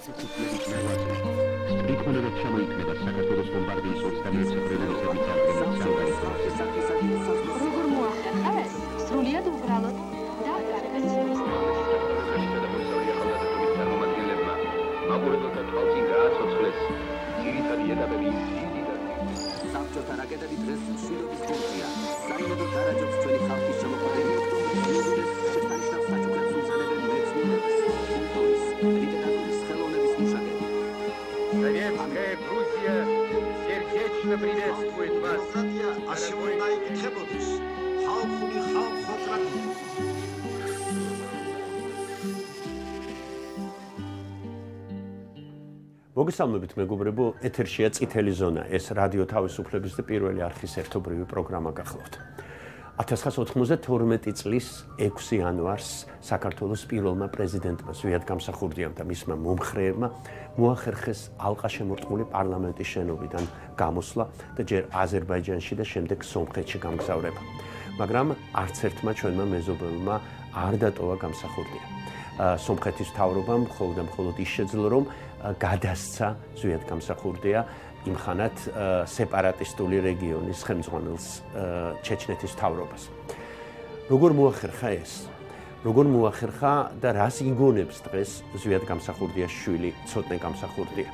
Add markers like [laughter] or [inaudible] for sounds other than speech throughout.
სტრიქონერად შემოიქმნება საქართველოს ბომბარდიის 21 პრეზიდენტის ცენტრი როგორ მოახერხა ეს? სრულიად უბრალოდ და მაგურებელთა თვალწინ გააცოცხლეს ძირითადი ეტაპები საბჭოთა რაკეტები დღეს მშვიდობის გუნდია საიმედო დარაჯობს ჩვენი ხალხის შემოქმედებით მოგესალმებით მეგობრებო, ეთერშია წითელი ზონა, ეს რადიო თავისუფლების და პირველი არხის ერთობრივი პროგრამა გახლავთ. 1992 წლის 6 იანვარს საქართველოს პირველმა პრეზიდენტმა ზვიად გამსახურდიამ და მისმა მომხრეებმა მოახერხეს ალყაშემორტყმული პარლამენტის შენობიდან გამოსვლა და ჯერ აზერბაიჯანში და შემდეგ სომხეთში გამგზავრება. მაგრამ არც ერთმა ჩვენმა მეზობელმა არ დატოვა გამსახურდია. სომხეთის მთავრობამ მხოლოდ და მხოლოდ ის შეძლო რომ გადასცა ზვიად გამსახურდია იმხანად სეპარატისტული რეგიონის ხელმძღვანელს ჩეჩნეთის მთავრობას. როგორ მოახერხა ეს? როგორ მოახერხა და რას იგონებს დღეს ზვიად გამსახურდიას შვილი ცოტნე გამსახურდია?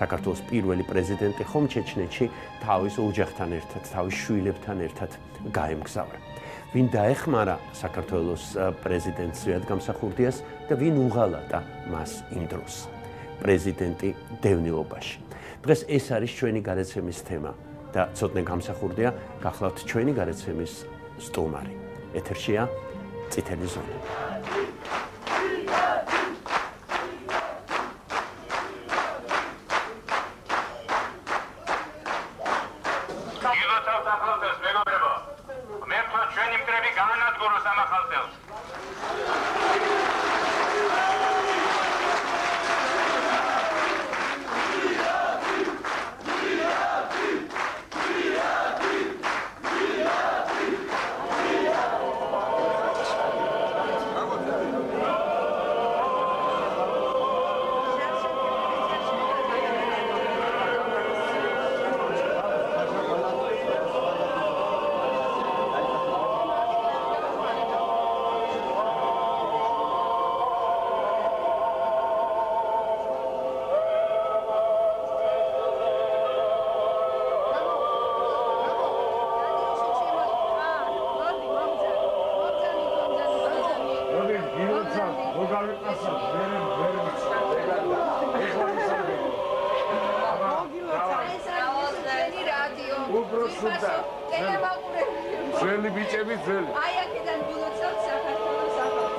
საქართველოს პირველი პრეზიდენტი ხომ ჩეჩნეთში თავის ოჯახთან ერთად, თავის შვილებთან ერთად გაემგზავრა. ვინ დაეხმარა საქართველოს პრეზიდენტს ზვიად გამსახურდიას და ვინ უღალატა მას იმ დროს? პრეზიდენტი დევნილობაში. დღეს ეს არის ჩვენი გადაცემის თემა და ცოტნე გამსახურდია გახლავთ ჩვენი გადაცემის სტუმარი. ეთერშია წითელი ზონა.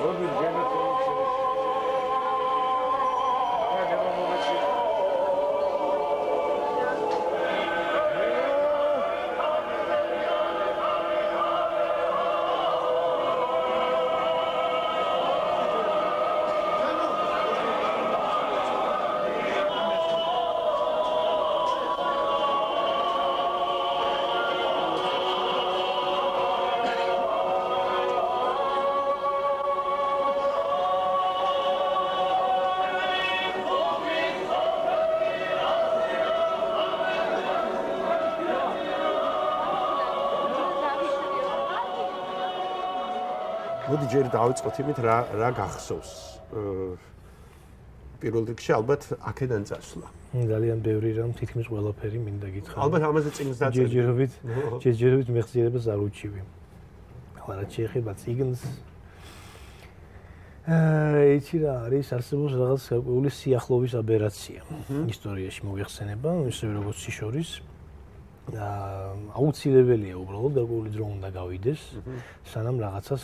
მოდი ჯერ დავიწყოთ იმით რა რა გახსოვს. პირველ რიგში ალბათ აქედან წასვლა. ძალიან ბევრი რამ თითქმის ყველაფერი მინდა გითხრა ალბათ ამაზე წიგნს დაწერე ჯერჯერობით ჯერჯერობით მეხსიერებას არ უჩივი ახლა რა შეიძლება წიგნს. აა იცი რა არის არსებობს რაღაც გარკვეული სიახლოვის აბერაცია. ისტორიაში მოიხსენება ისე როგორც სიშორის. და აუცილებელია უბრალოდ გარკვეული დრო უნდა გავიდეს სანამ რაღაცას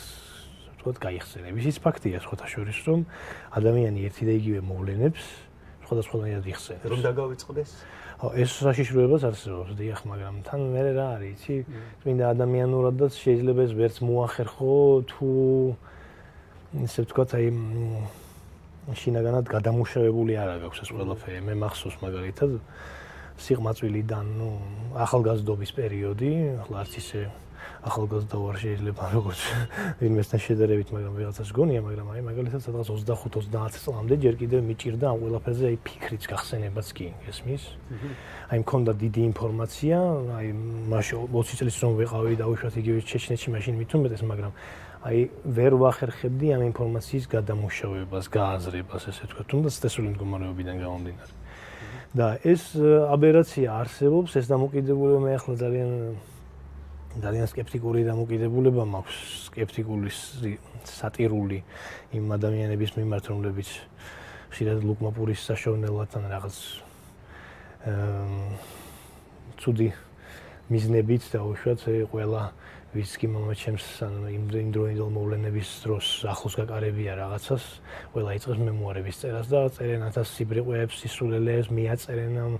ვთქვათ, გაიხსენების. ის ფაქტია სხვათა შორის, რომ ადამიანი ერთი და იგივე მოვლენებს სხვადასხვანაირად იხსენებს. რომ დაგავიწყდეს? ხო, ეს საშიშროებას არსებობს, დიახ, მაგრამ თან მე რა არის, იცი? წმინდა ადამიანურადაც შეიძლება ეს ვერც მოახერხო თუ ისე ვთქვათ, აი შინაგანად გადამუშავებული არა გაქვს ეს ყველაფერი. მე მახსოვს მაგალითად სიღმაწვილიდან, ნუ, ახალგაზრდობის პერიოდი, ახლა არც ისე ახალგაზრდა ვარ შეიძლება როგორც ვინმესთან შედარებით, მაგრამ ვიღაცას გონია, მაგრამ აი მაგალითად სადღაც 25-30 წლამდე ჯერ კიდევ მიჭირდა ამ ყველაფერზე აი ფიქრიც გახსენებაც კი, ესმის? აი მქონდა დიდი ინფორმაცია, აი მაშინ 20 წელს რომ ვიყავი და უშუალოდ იგივე ჩეჩნეთში მაშინ მithumetes, მაგრამ აი ვერ ვახერხებდი ამ ინფორმაციის გადამუშავებას, გააზრებას, ესე ვთქვათ, თუნდაც წესული მდგომარეობიდან გამომდინარე. და ეს აბერაცია არსებობს, ეს დამოკიდებულება მე ახლა ძალიან ძალიან скеპტიკური დამოკიდებულება მაქვს. скеპტიკული სატირული იმ ადამიანების მიმართ, რომლებიც ხშირად ლუკმაპურის საშოვნელად ან რაღაც ცუდი მიზნებით დაუშვათ ყველა ვის კი მომაჩემს ანუ იმ დროინდელ მოვლენების დროს ახლოს გაკარებია რაღაცას, ყველა იწყებს მემუარების წერას და წერენ ათას სიბრიყვეებს, სისულელეებს, მიაწერენ ამ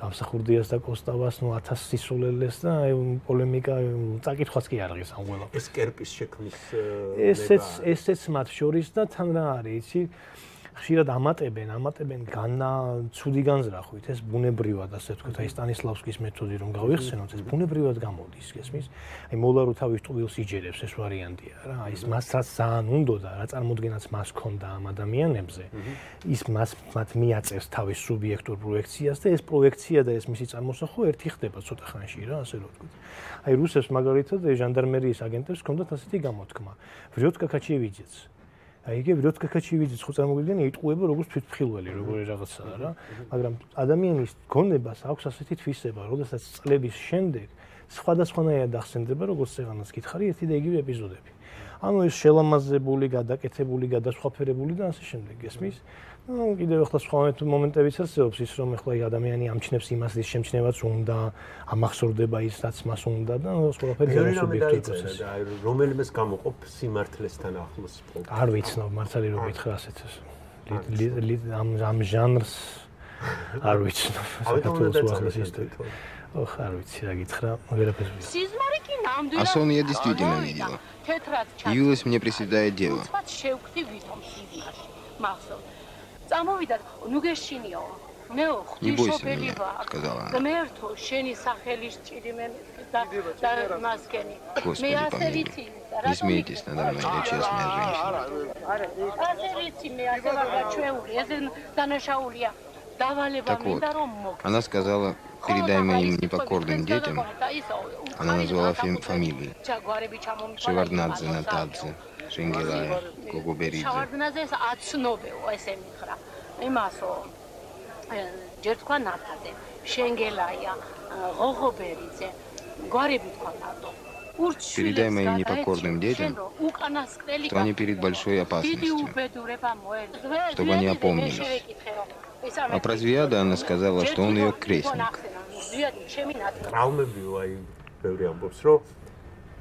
ამსახურდიას და კოსტავას, ნუ 1000 სისულელეს და პოლემიკა წაკითხვაც კი არ ღირს ამ ყველა. ეს კერპის შექმნის ესეც ესეც მათ შორის და თან რა არის, იცი? ხშირად ამატებენ, ამატებენ განა ცუდი განზრახვით, ეს ბუნებრივად, ასე ვთქვათ, აი სტანისლავსკის მეთოდი რომ გავიხსენოთ, ეს ბუნებრივად გამოდის, გესმის? აი მოლარო თავის ტყუილს იჯერებს, ეს ვარიანტია რა. აი ეს მასაც ძალიან უნდა და რა წარმოდგენაც მას ქონდა ამ ადამიანებზე. ის მას მათ მიაწევს თავის სუბიექტურ პროექციას და ეს პროექცია და ეს მისი წარმოსახვა ერთი ხდება ცოტა ხანში რა, ასე რომ ვთქვათ. აი რუსებს მაგალითად ჟანდარმერიის აგენტებს ქონდათ ასეთი გამოთქმა. ვრიოტკა კაჩიევიძეც აი იგი როცა კაჩივიძის ხო წარმოგიდგენია იტყუება როგორც თვითმხილველი როგორი რაღაცაა რა. მაგრამ ადამიანის გონებას აქვს ასეთი თვისება როდესაც წლების შემდეგ სხვადასხვანაირად ახსენდება როგორც წეღანას გითხარი ერთი და იგივე ეპიზოდები. ანუ ეს შელამაზებული, გადაკეთებული, გადასხვაფერებული და ასე შემდეგ გესმის? ну კიდევ ახლა სხვა მომენტებიც არსებობს ის რომ ახლა ადამიანი ამჩნევს იმას ის შემჩნევაც უნდა ამახსოვრდება ისაც მას უნდა და ყველაფერი სუბიექტური და რომელიმეს გამოყოფ სიმართლესთან ახლოს პოპ არ ვიცნობ მართალი რომ გითხრა ასეთ ამ ამ ჟანრს არ ვიცნობ [laughs] საქართველოს უახლეს ისტორია ოხ არ ვიცი რა გითხრა ვერაფერს ვიცი სიზმარი კი ნამდვილად А сон я действительно видела. Явилась мне присвятая дева. შევხვდი ვითომ სიზმარი მახსოვს წამოვიდა ნუგეშინიო მე ღვთისმშობელი ვარ გმერთო შენი სახელის ჭირიმე და და მასკენი მე ასე ვიცი Не смейтесь надо мной, я честная женщина. ასე ვიცი მე ასე ვარ გაჩვეული ეს დანაშაულია დავალება მინდა რომ მოგ Она сказала, передай моим непокорным детям. Она назвала фамилии. Шеварднадзе, Натадзе. შენგელაია გოგობერიძე შავარდნაზე აცნობეო ესე მითხრა იმასო ჯერ თქვა ნათადე შენგელაია გოგობერიძე გვარები თქვა მარტო Передай моим непокорным детям, что они перед большой опасностью, чтобы они опомнились. А про Звиада она сказала, что он ее крестник.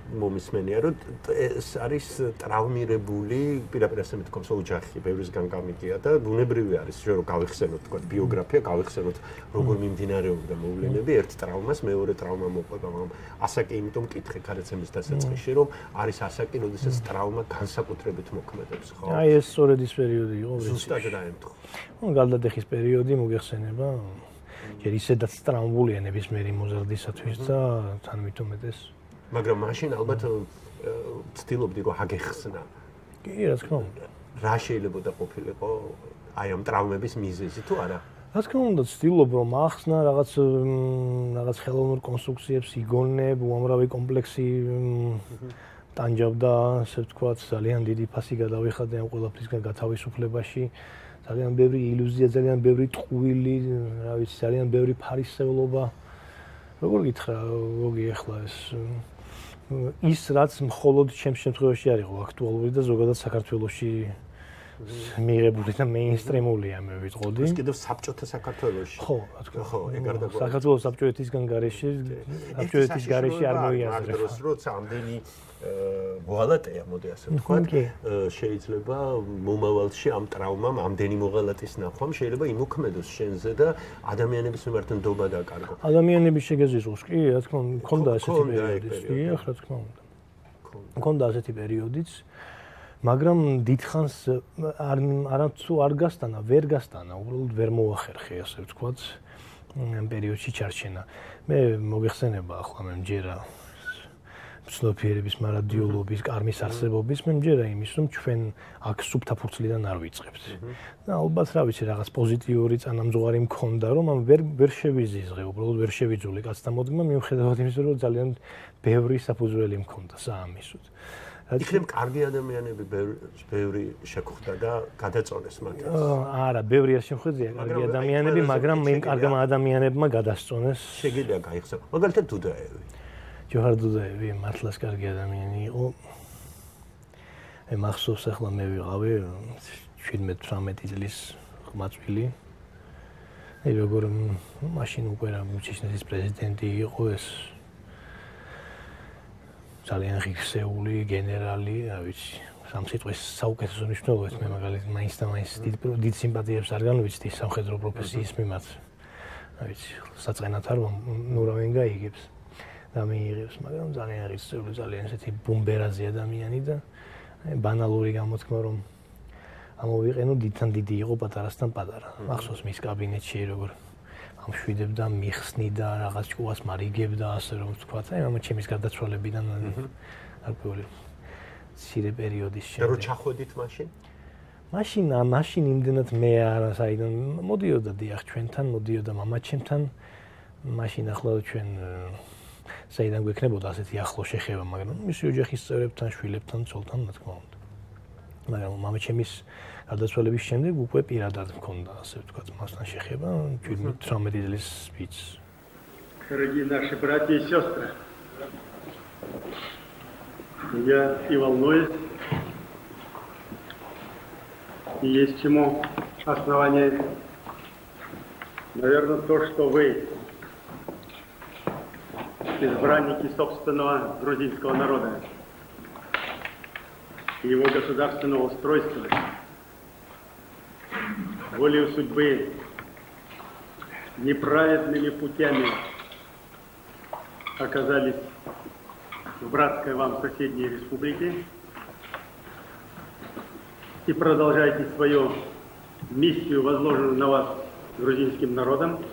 მომისმენია რომ ეს არის ტრავმირებული პირაპირ ასე მეთქოს ოჯახი ბევრისგან გამიგია და ბუნებრივი არის რომ გავიხსენოთ თქვა ბიოგრაფია გავიხსენოთ როგორ მიმდინარეობდა მოვლენები ერთ ტრავმას მეორე ტრავმა მოყვება მაგრამ ასაკი იმიტომ მკითხე ქარაცემის დასაწყისში რომ არის ასაკი როდესაც ტრავმა განსაკუთრებით მოქმედებს ხო? აი ეს სწორედ ის პერიოდი იყო ზუსტად დაემთხო. ნუ გალდადეხის პერიოდი მოგეხსენება. ჯერ ისედაც ტრავმულია ნებისმიერი მოზარდისათვის და თან მithumetes მაგრამ მაშინ ალბათ ცდილობდი რომ აგეხსნა. კი, რა თქმა უნდა. რა შეიძლება და ყოფილიყო აი ამ ტრავმების მიზეზი თუ არა? რა თქმა უნდა, ცდილობ რომ ახსნა რაღაც რაღაც ხელოვნურ კონსტრუქციებს იგონებ, უამრავი კომპლექსი ტანჯავდა, ასე ვთქვათ, ძალიან დიდი ფასი გადავიხადე ამ ყველაფრისგან გათავისუფლებაში. ძალიან ბევრი ილუზია, ძალიან ბევრი ტყუილი, რა ვიცი, ძალიან ბევრი ფარისევლობა. როგორ გითხრა, გოგი ახლა ეს ის რაც მხოლოდ ჩემს შემთხვევაში არ იყო აქტუალური და ზოგადად საქართველოსში მიღებული და მეინსტრიმულია მე ვიტყოდი. ის კიდევ საბჭოთა საქართველოსში. ხო, რა თქმა ხო, ეგ არ დაგვა. საქართველოს საბჭოეთისგან გარეშე, საბჭოეთის გარეშე არ მოიაზრება. დროს როცა ამდენი მოღალატეა, მოდი ასე ვთქვათ, შეიძლება მომავალში ამ ტრავმამ, ამდენი მოღალატის ნახვამ შეიძლება იმოქმედოს შენზე და ადამიანების მიმართ ნდობა დაკარგო. ადამიანების შეგეზიზოს კი, რა თქმა უნდა, მქონდა ასეთი პერიოდი. კი, რა თქმა უნდა. მქონდა ასეთი პერიოდიც. მაგრამ დიდხანს არ არაცუ არ გასტანა, ვერ გასტანა, უბრალოდ ვერ მოახერხე, ასე ვთქვათ, ამ პერიოდში ჩარჩენა. მე მოგეხსენება ახლა მე მჯერა. ცნობიერების მარადიოლოგიის კარმის არსებობის მე მჯერა იმის რომ ჩვენ აქ სუბთაფურცლიდან არ ვიწყებთ. და ალბათ რა ვიცი რაღაც პოზიტიური წანამძღვარი მქონდა რომ ამ ვერ ვერ შევიზიზღე უბრალოდ ვერ შევიძულე კაცთა მოდგმა მიუხედავად იმისა რომ ძალიან ბევრი საფუძველი მქონდა საამისოდ იქნებ კარგი ადამიანები ბევრი შეგხვდა და გადაწონეს მათ. არა, ბევრი არ შეხვედრია კარგი ადამიანები, მაგრამ მე კარგი ადამიანებმა გადასწონეს. შეგიძლია გაიხსნა. მაგალითად დუდაევი. ჯოჰარ დუდაევი მართლაც კარგი ადამიანი იყო. მე მახსოვს ახლა მე ვიყავი 17-18 წლის ხმაწვილი. აი როგორ მაშინ უკვე რა ჩეჩნეთის პრეზიდენტი იყო ეს ძალიან ღირსეული გენერალი, რა ვიცი, სამ სიტყვის საუკეთესო მნიშვნელობას მე მაგალითად მაინც და მაინც დიდ დიდ სიმპათიებს არ განვიცდი სამხედრო პროფესიის მიმართ. რა ვიცი, საწყენად არ ნურავენ გაიგებს და მიიღებს, მაგრამ ძალიან ღირსეული, ძალიან ესეთი ბუმბერაზი ადამიანი და ბანალური გამოთქმა რომ ამოვიყენო დიდთან დიდი იყო პატარასთან პატარა. მახსოვს მის კაბინეტში როგორ ამშვიდებდა, მიხსნიდა, რაღაც ჭკუას მარიგებდა, ასე რომ ვთქვა. აი, მამა ჩემის გარდაცვალებიდან არქეული ცირე პერიოდის შემდეგ. რო ჩახვედით მაშინ? მაშინ, მაშინ იმდენად მე არა საიდან მოდიოდა დიახ ჩვენთან, მოდიოდა მამა ჩემთან. მაშინ ახლა ჩვენ საიდან გვექნებოდა ასეთი ახლო შეხება, მაგრამ მისი ოჯახის წევრებთან, შვილებთან, ცოლთან, რა თქმა უნდა. მაგრამ მამა ჩემის გადაცვალების შემდეგ უკვე პირადად მქონდა, ასე ვთქვათ, მასთან შეხება 18 წლის ვიც. Дорогие наши братья и сестры. Я и волнуюсь. И есть чему основание. Наверное, то, что вы избранники собственного грузинского народа и его государственного устройства волею судьбы, неправедными путями оказались в братской вам соседней республике и продолжаете свою миссию, возложенную на вас грузинским народом.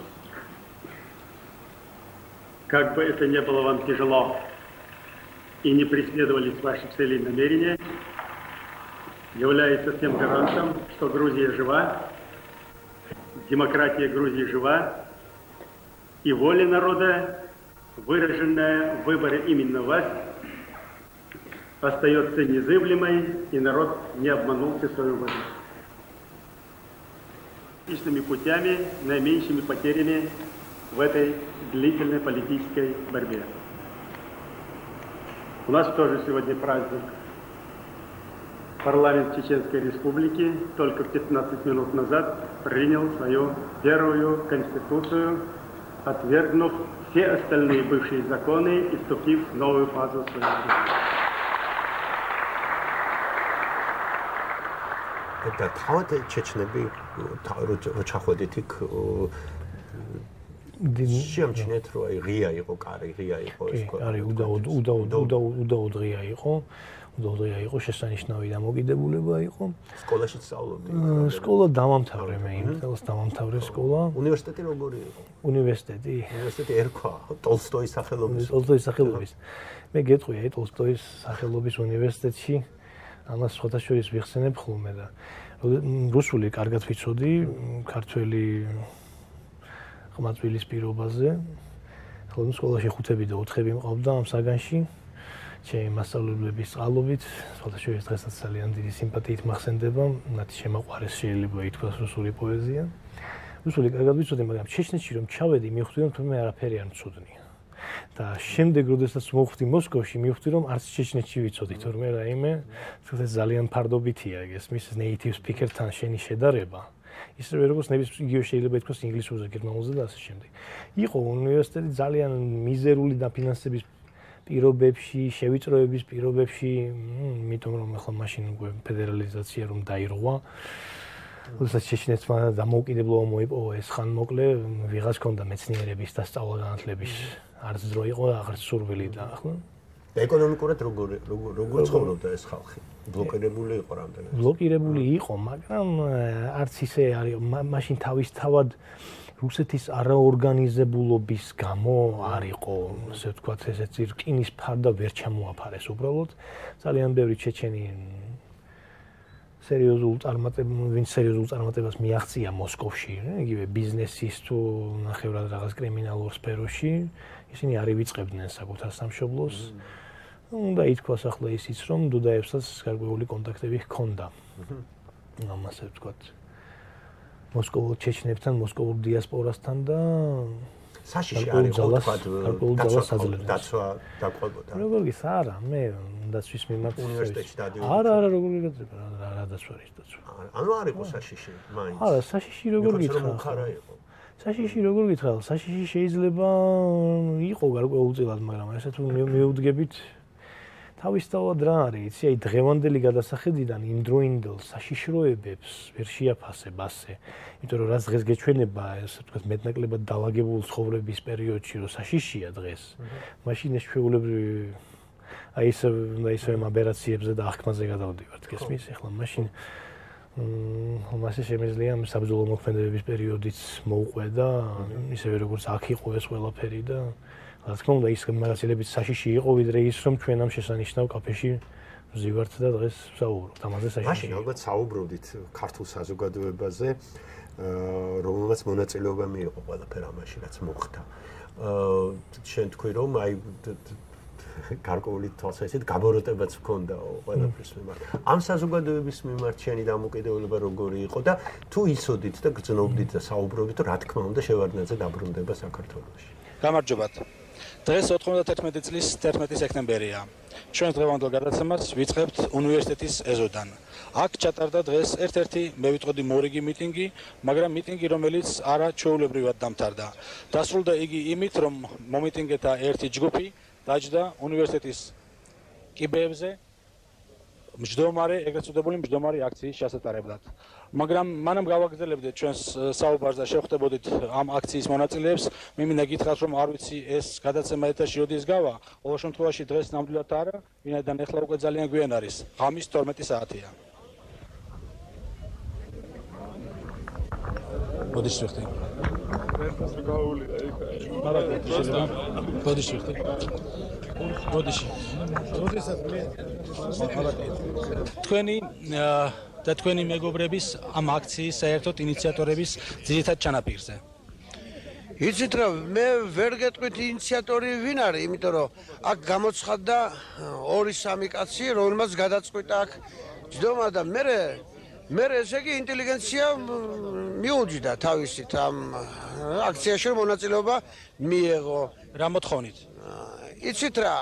Как бы это ни было вам тяжело и не преследовались ваши цели и намерения, является тем гарантом, что Грузия жива, демократия Грузии жива, и воля народа, выраженная в выборе именно вас, остается незыблемой, и народ не обманулся в своем выборе. Личными путями, наименьшими потерями в этой длительной политической борьбе. У нас тоже сегодня праздник парламент Чеченской Республики только 15 минут назад принял свою первую конституцию, отвергнув все остальные бывшие законы и вступив в новую фазу своей жизни. და თავად ჩეჩნები როჩახვედით იქ შეამჩნიეთ რომ აი ღია იყო კარი ღია იყო ეს კარი არის უდაოდ უდაოდ უდაოდ უდაოდ ღია იყო დოდოია იყო შესანიშნავი დამოკიდებულება იყო. სკოლაში სწავლობდი. სკოლა დამამთავრე მე იმ წელს დამამთავრე სკოლა. უნივერსიტეტი როგორი იყო? უნივერსიტეტი. უნივერსიტეტი ერქვა ტოლსტოის სახელობის. ტოლსტოის სახელობის. მე გეტყვი აი ტოლსტოის სახელობის უნივერსიტეტში ამას შეხოთაშორის ვიხსენებ ხოლმე და რუსული კარგად ვიცოდი, ქართველი ხმაწვილის პირობაზე. ხოლმე სკოლაში ხუთები და ოთხები მყავდა ამ საგანში. ჩემი მასწავლებლების წყალობით, სხვადასხვა დღესაც ძალიან დიდი სიმპათიით მახსენდება, მათი შემოყვარეს შეიძლება ითქვას რუსული პოეზია. რუსული კარგად ვიცოდი, მაგრამ ჩეჩნეთში რომ ჩავედი, მივხვდი რომ თუმე არაფერი არ მწოდნი. და შემდეგ როდესაც მოვხვდი მოსკოვში, მივხვდი რომ არც ჩეჩნეთში ვიცოდი, თორმე რაიმე, თუმცა ძალიან ფარდობითია ეს მის native speaker-თან შენი შედარება. ისე როგორც ნების იგივე შეიძლება ითქვას ინგლისურზე, გერმანულზე და ასე შემდეგ. იყო უნივერსიტეტი ძალიან მიზერული დაფინანსების პირობებში, შევიწროების პირობებში, იმიტომ რომ ახლა მაშინ უკვე ფედერალიზაცია რომ დაირღვა. უბრალოდ შეშინეთმა დამოუკიდებლობა მოიპოვა ეს ხან მოკლე, ვიღაც ქონდა მეცნიერების და სწავლა-განათლების არც დრო იყო, აღარც სურვილი და ახლა ეკონომიკურად როგორ როგორ ცხოვრობდა ეს ხალხი? ბლოკირებული იყო რამდენად? ბლოკირებული იყო, მაგრამ არც ისე არის მაშინ თავის თავად რუსეთის არაორგანიზებულობის გამო არ იყო, ასე ვთქვათ, ესეც რკინის ფარდა ვერ ჩამოაფარეს უბრალოდ. ძალიან ბევრი ჩეჩენი სერიოზულ წარმატებას, ვინ სერიოზულ წარმატებას მიაღწია მოსკოვში, იგივე ბიზნესის თუ ნახევრად რაღაც კრიმინალურ სფეროში, ისინი არ ივიწყებდნენ საკუთარ სამშობლოს. უნდა ითქვას ახლა ისიც, რომ დუდაევსაც გარკვეული კონტაქტები ჰქონდა. ამასაც ვთქვათ. მოსკოვურ ჩეჩნებთან, მოსკოვურ დიასპორასთან და საშიში არის თქვა დაცვა დაყვებოდა. როგორ ის არა, მე დაცვის მიმართ უნივერსიტეტში დადიოდი. არა, არა, როგორ იგრძება, რა რა დაცვა არის დაცვა. ანუ არ იყო საშიში, მაინც. არა, საშიში როგორ გითხრა? საშიში როგორ გითხრა? საშიში შეიძლება იყო გარკვეულწილად, მაგრამ ესე თუ მეუდგებით თავისთავად რა არის, იცი, აი დღევანდელი გადასახედიდან იმ დროინდელ საშიშროებებს ვერ შეაფასებ ასე. იმიტომ რომ რაც დღეს გეჩვენება, ასე ვთქვათ, მეტნაკლებად დაალაგებულ ცხოვრების პერიოდში, რომ საშიშია დღეს. მაშინ ეს ჩვეულებრივი აი ეს აი ეს აბერაციებზე და აღქმაზე გადავდივართ, გესმის? ახლა მაშინ მმ მასე შემიძლია საბრძოლო მოქმედებების პერიოდიც მოუყვე და ისევე როგორც აქ იყო ეს ყველაფერი და რა თქმა უნდა ის მაგაცილებით საშიში იყო ვიდრე ის რომ ჩვენ ამ შესანიშნავ კაფეში ვზივართ და დღეს ვსაუბრობთ ამაზე საშიში. მაშინ ალბათ საუბრობდით ქართულ საზოგადოებაზე რომელმაც მონაწილეობა მიიღო ყველაფერ ამაში რაც მოხდა. შენ თქვი რომ აი გარკვეული თვალსაზრისით გაბოროტებაც მქონდა ყველაფრის მიმართ. ამ საზოგადოების მიმართ შენი დამოკიდებულება როგორი იყო და თუ იცოდით და გძნობდით და საუბრობდით რა თქმა უნდა შევარდნაძე დაბრუნდება საქართველოში. გამარჯობათ. დღეს 91 წლის 11 სექტემბერია. ჩვენ დღევანდელ გადაცემას ვიწყებთ უნივერსიტეტის ეზოდან. აქ ჩატარდა დღეს ერთ-ერთი მე ვიტყოდი მორიგი მიტინგი, მაგრამ მიტინგი რომელიც არა ჩეულებრივად დამთავრდა. დასრულდა იგი იმით, რომ მომიტინგეთა ერთი ჯგუფი დაჯდა უნივერსიტეტის კიბეებზე მჯდომარე, ეგრეთ წოდებული მჯდომარი აქციის შესატარებლად. მაგრამ მანამ გავაგზავნებდეთ ჩვენს საუბარს და შევხვდებოდით ამ აქციის მონაწილეებს. მე მინდა გითხრათ, რომ არ ვიცი ეს გადაცემა ეთერში როდის გავა, ყოველ შემთხვევაში დღეს ნამდვილად არა, ვინაიდან ახლა უკვე ძალიან გვიან არის. ღამის 12 საათია. მოდი შევხვდე. გაუვლია იქ. არა, შევხვდე. მოდი შევხვდე. როდესაც მე თქვენი და თქვენი მეგობრების ამ აქციის საერთოდ ინიციატორების ძირითად ჩანაპირზე. იცით რა, მე ვერ გეტყვით ინიციატორი ვინ არის, იმიტომ რომ აქ გამოცხადდა 2-3 კაცი, რომელმაც გადაწყვიტა აქ ჯდომა და მე მე ესე იგი ინტელიგენცია მიუძიდა თავისით ამ აქციაში მონაწილეობა მიიღო. რა მოთხოვნით? იცით რა,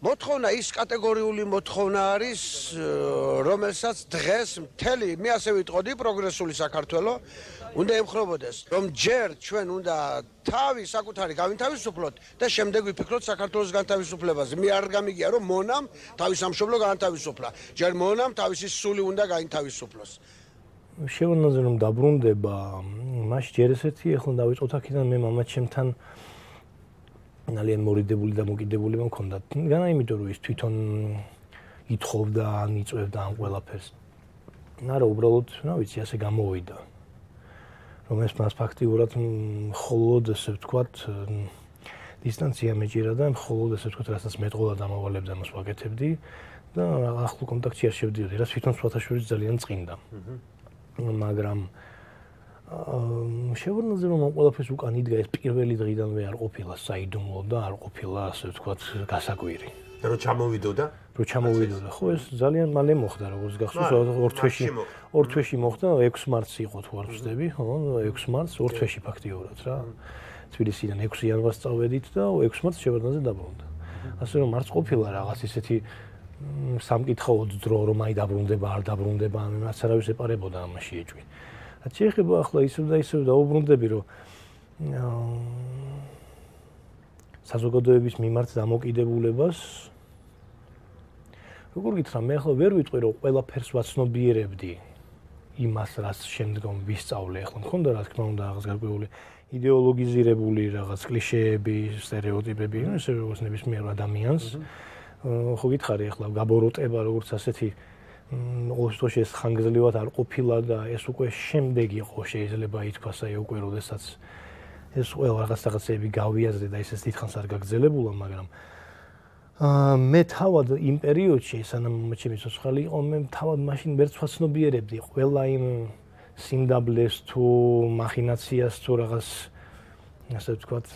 მოთხოვნა ის კატეგორიული მოთხოვნა არის, რომელსაც დღეს მთელი მე ასე ვიტყოდი პროგრესული საქართველო უნდა ემხრობოდეს, რომ ჯერ ჩვენ უნდა თავი საკუთარი გავინთავისუფლოთ და შემდეგ ვიფიქროთ საქართველოს განთავისუფლებაზე. მე არ გამიგია რომ მონამ თავის სამშობლო განთავისუფლა. ჯერ მონამ თავისი სული უნდა განთავისუფლოს. შევანაზე რომ დაბრუნდება, მაშინ ჯერ ესეთი ეხლა დავიწყოთ აქედან მე მამაჩემთან ძალიან მორიდებული და მოკიდებული მომქონდა. განა იმიტომ რომ ის თვითონ ითხოვდა, იწევდა ამ ყველაფერს. არა, უბრალოდ, რა ვიცი, ასე გამოვიდა. რომ ეს მას ფაქტიურად მხოლოდ ესე ვთქვათ დისტანცია მეჭირა და მხოლოდ ესე ვთქვათ, რასაც მეტყოლა დამავალებდა მას ვაკეთებდი და ახლო კონტაქტში არ შევდიოდი, რაც თვითონ სვათაშორის ძალიან წინდა. მაგრამ შეგვიძლია რომ ყველაფერს უკან იდგა ეს პირველი დღიდანვე არ ყოფილა საიდუმლო და არ ყოფილა ასე ვთქვათ გასაკვირი. და რო ჩამოვიდოდა? რო ჩამოვიდოდა, ხო ეს ძალიან მალე მოხდა როგორც გახსოვს ორ თვეში ორ თვეში მოხდა 6 მარტს იყო თუ არ ვწდები, ხო 6 მარტს ორ თვეში ფაქტიურად რა. თბილისიდან 6 იანვარს წავედით და 6 მარტს შევრდნაზე დაბრუნდა. ასე რომ მარტს ყოფილა რაღაც ისეთი სამკითხაოდ დრო რომ აი დაბრუნდება არ დაბრუნდება, ამას არავის ეპარებოდა ამაში ეჭვი. რაც შეიძლება ახლა ისევ და ისევ დაუბრუნდები რომ საზოგადოების მიმართ დამოკიდებულებას როგორ გითხრა, მე ახლა ვერ ვიტყვი, რომ ყველაფერს ვაცნობიერებდი იმას, რაც შემდგომ ვისწავლე. ახლა მქონდა რა თქმა უნდა რაღაც გარკვეული идеოლოგიზირებული რაღაც კლიშეები, стереოტიპები, ну ესე როგორც ნებისმიერ ადამიანს. ხო გითხარი ახლა გაბოროტება როგორც ასეთი ოლშტოში ეს ხანგრძლივად არ ყოფილა და ეს უკვე შემდეგი ხო შეიძლება ითქვას აი უკვე როდესაც ეს ყველა რაღაც რაღაცები გავიაზრე და ეს ეს თითქოს არ გაგრძელებულა, მაგრამ მე თავად იმ პერიოდში, სანამ ჩემი სოცხალი იყო, მე თავად მაშინ ვერც ვაცნობიერებდი ყველა იმ სიმდაბლეს თუ მახინაციას თუ რაღაც ასე ვთქვათ,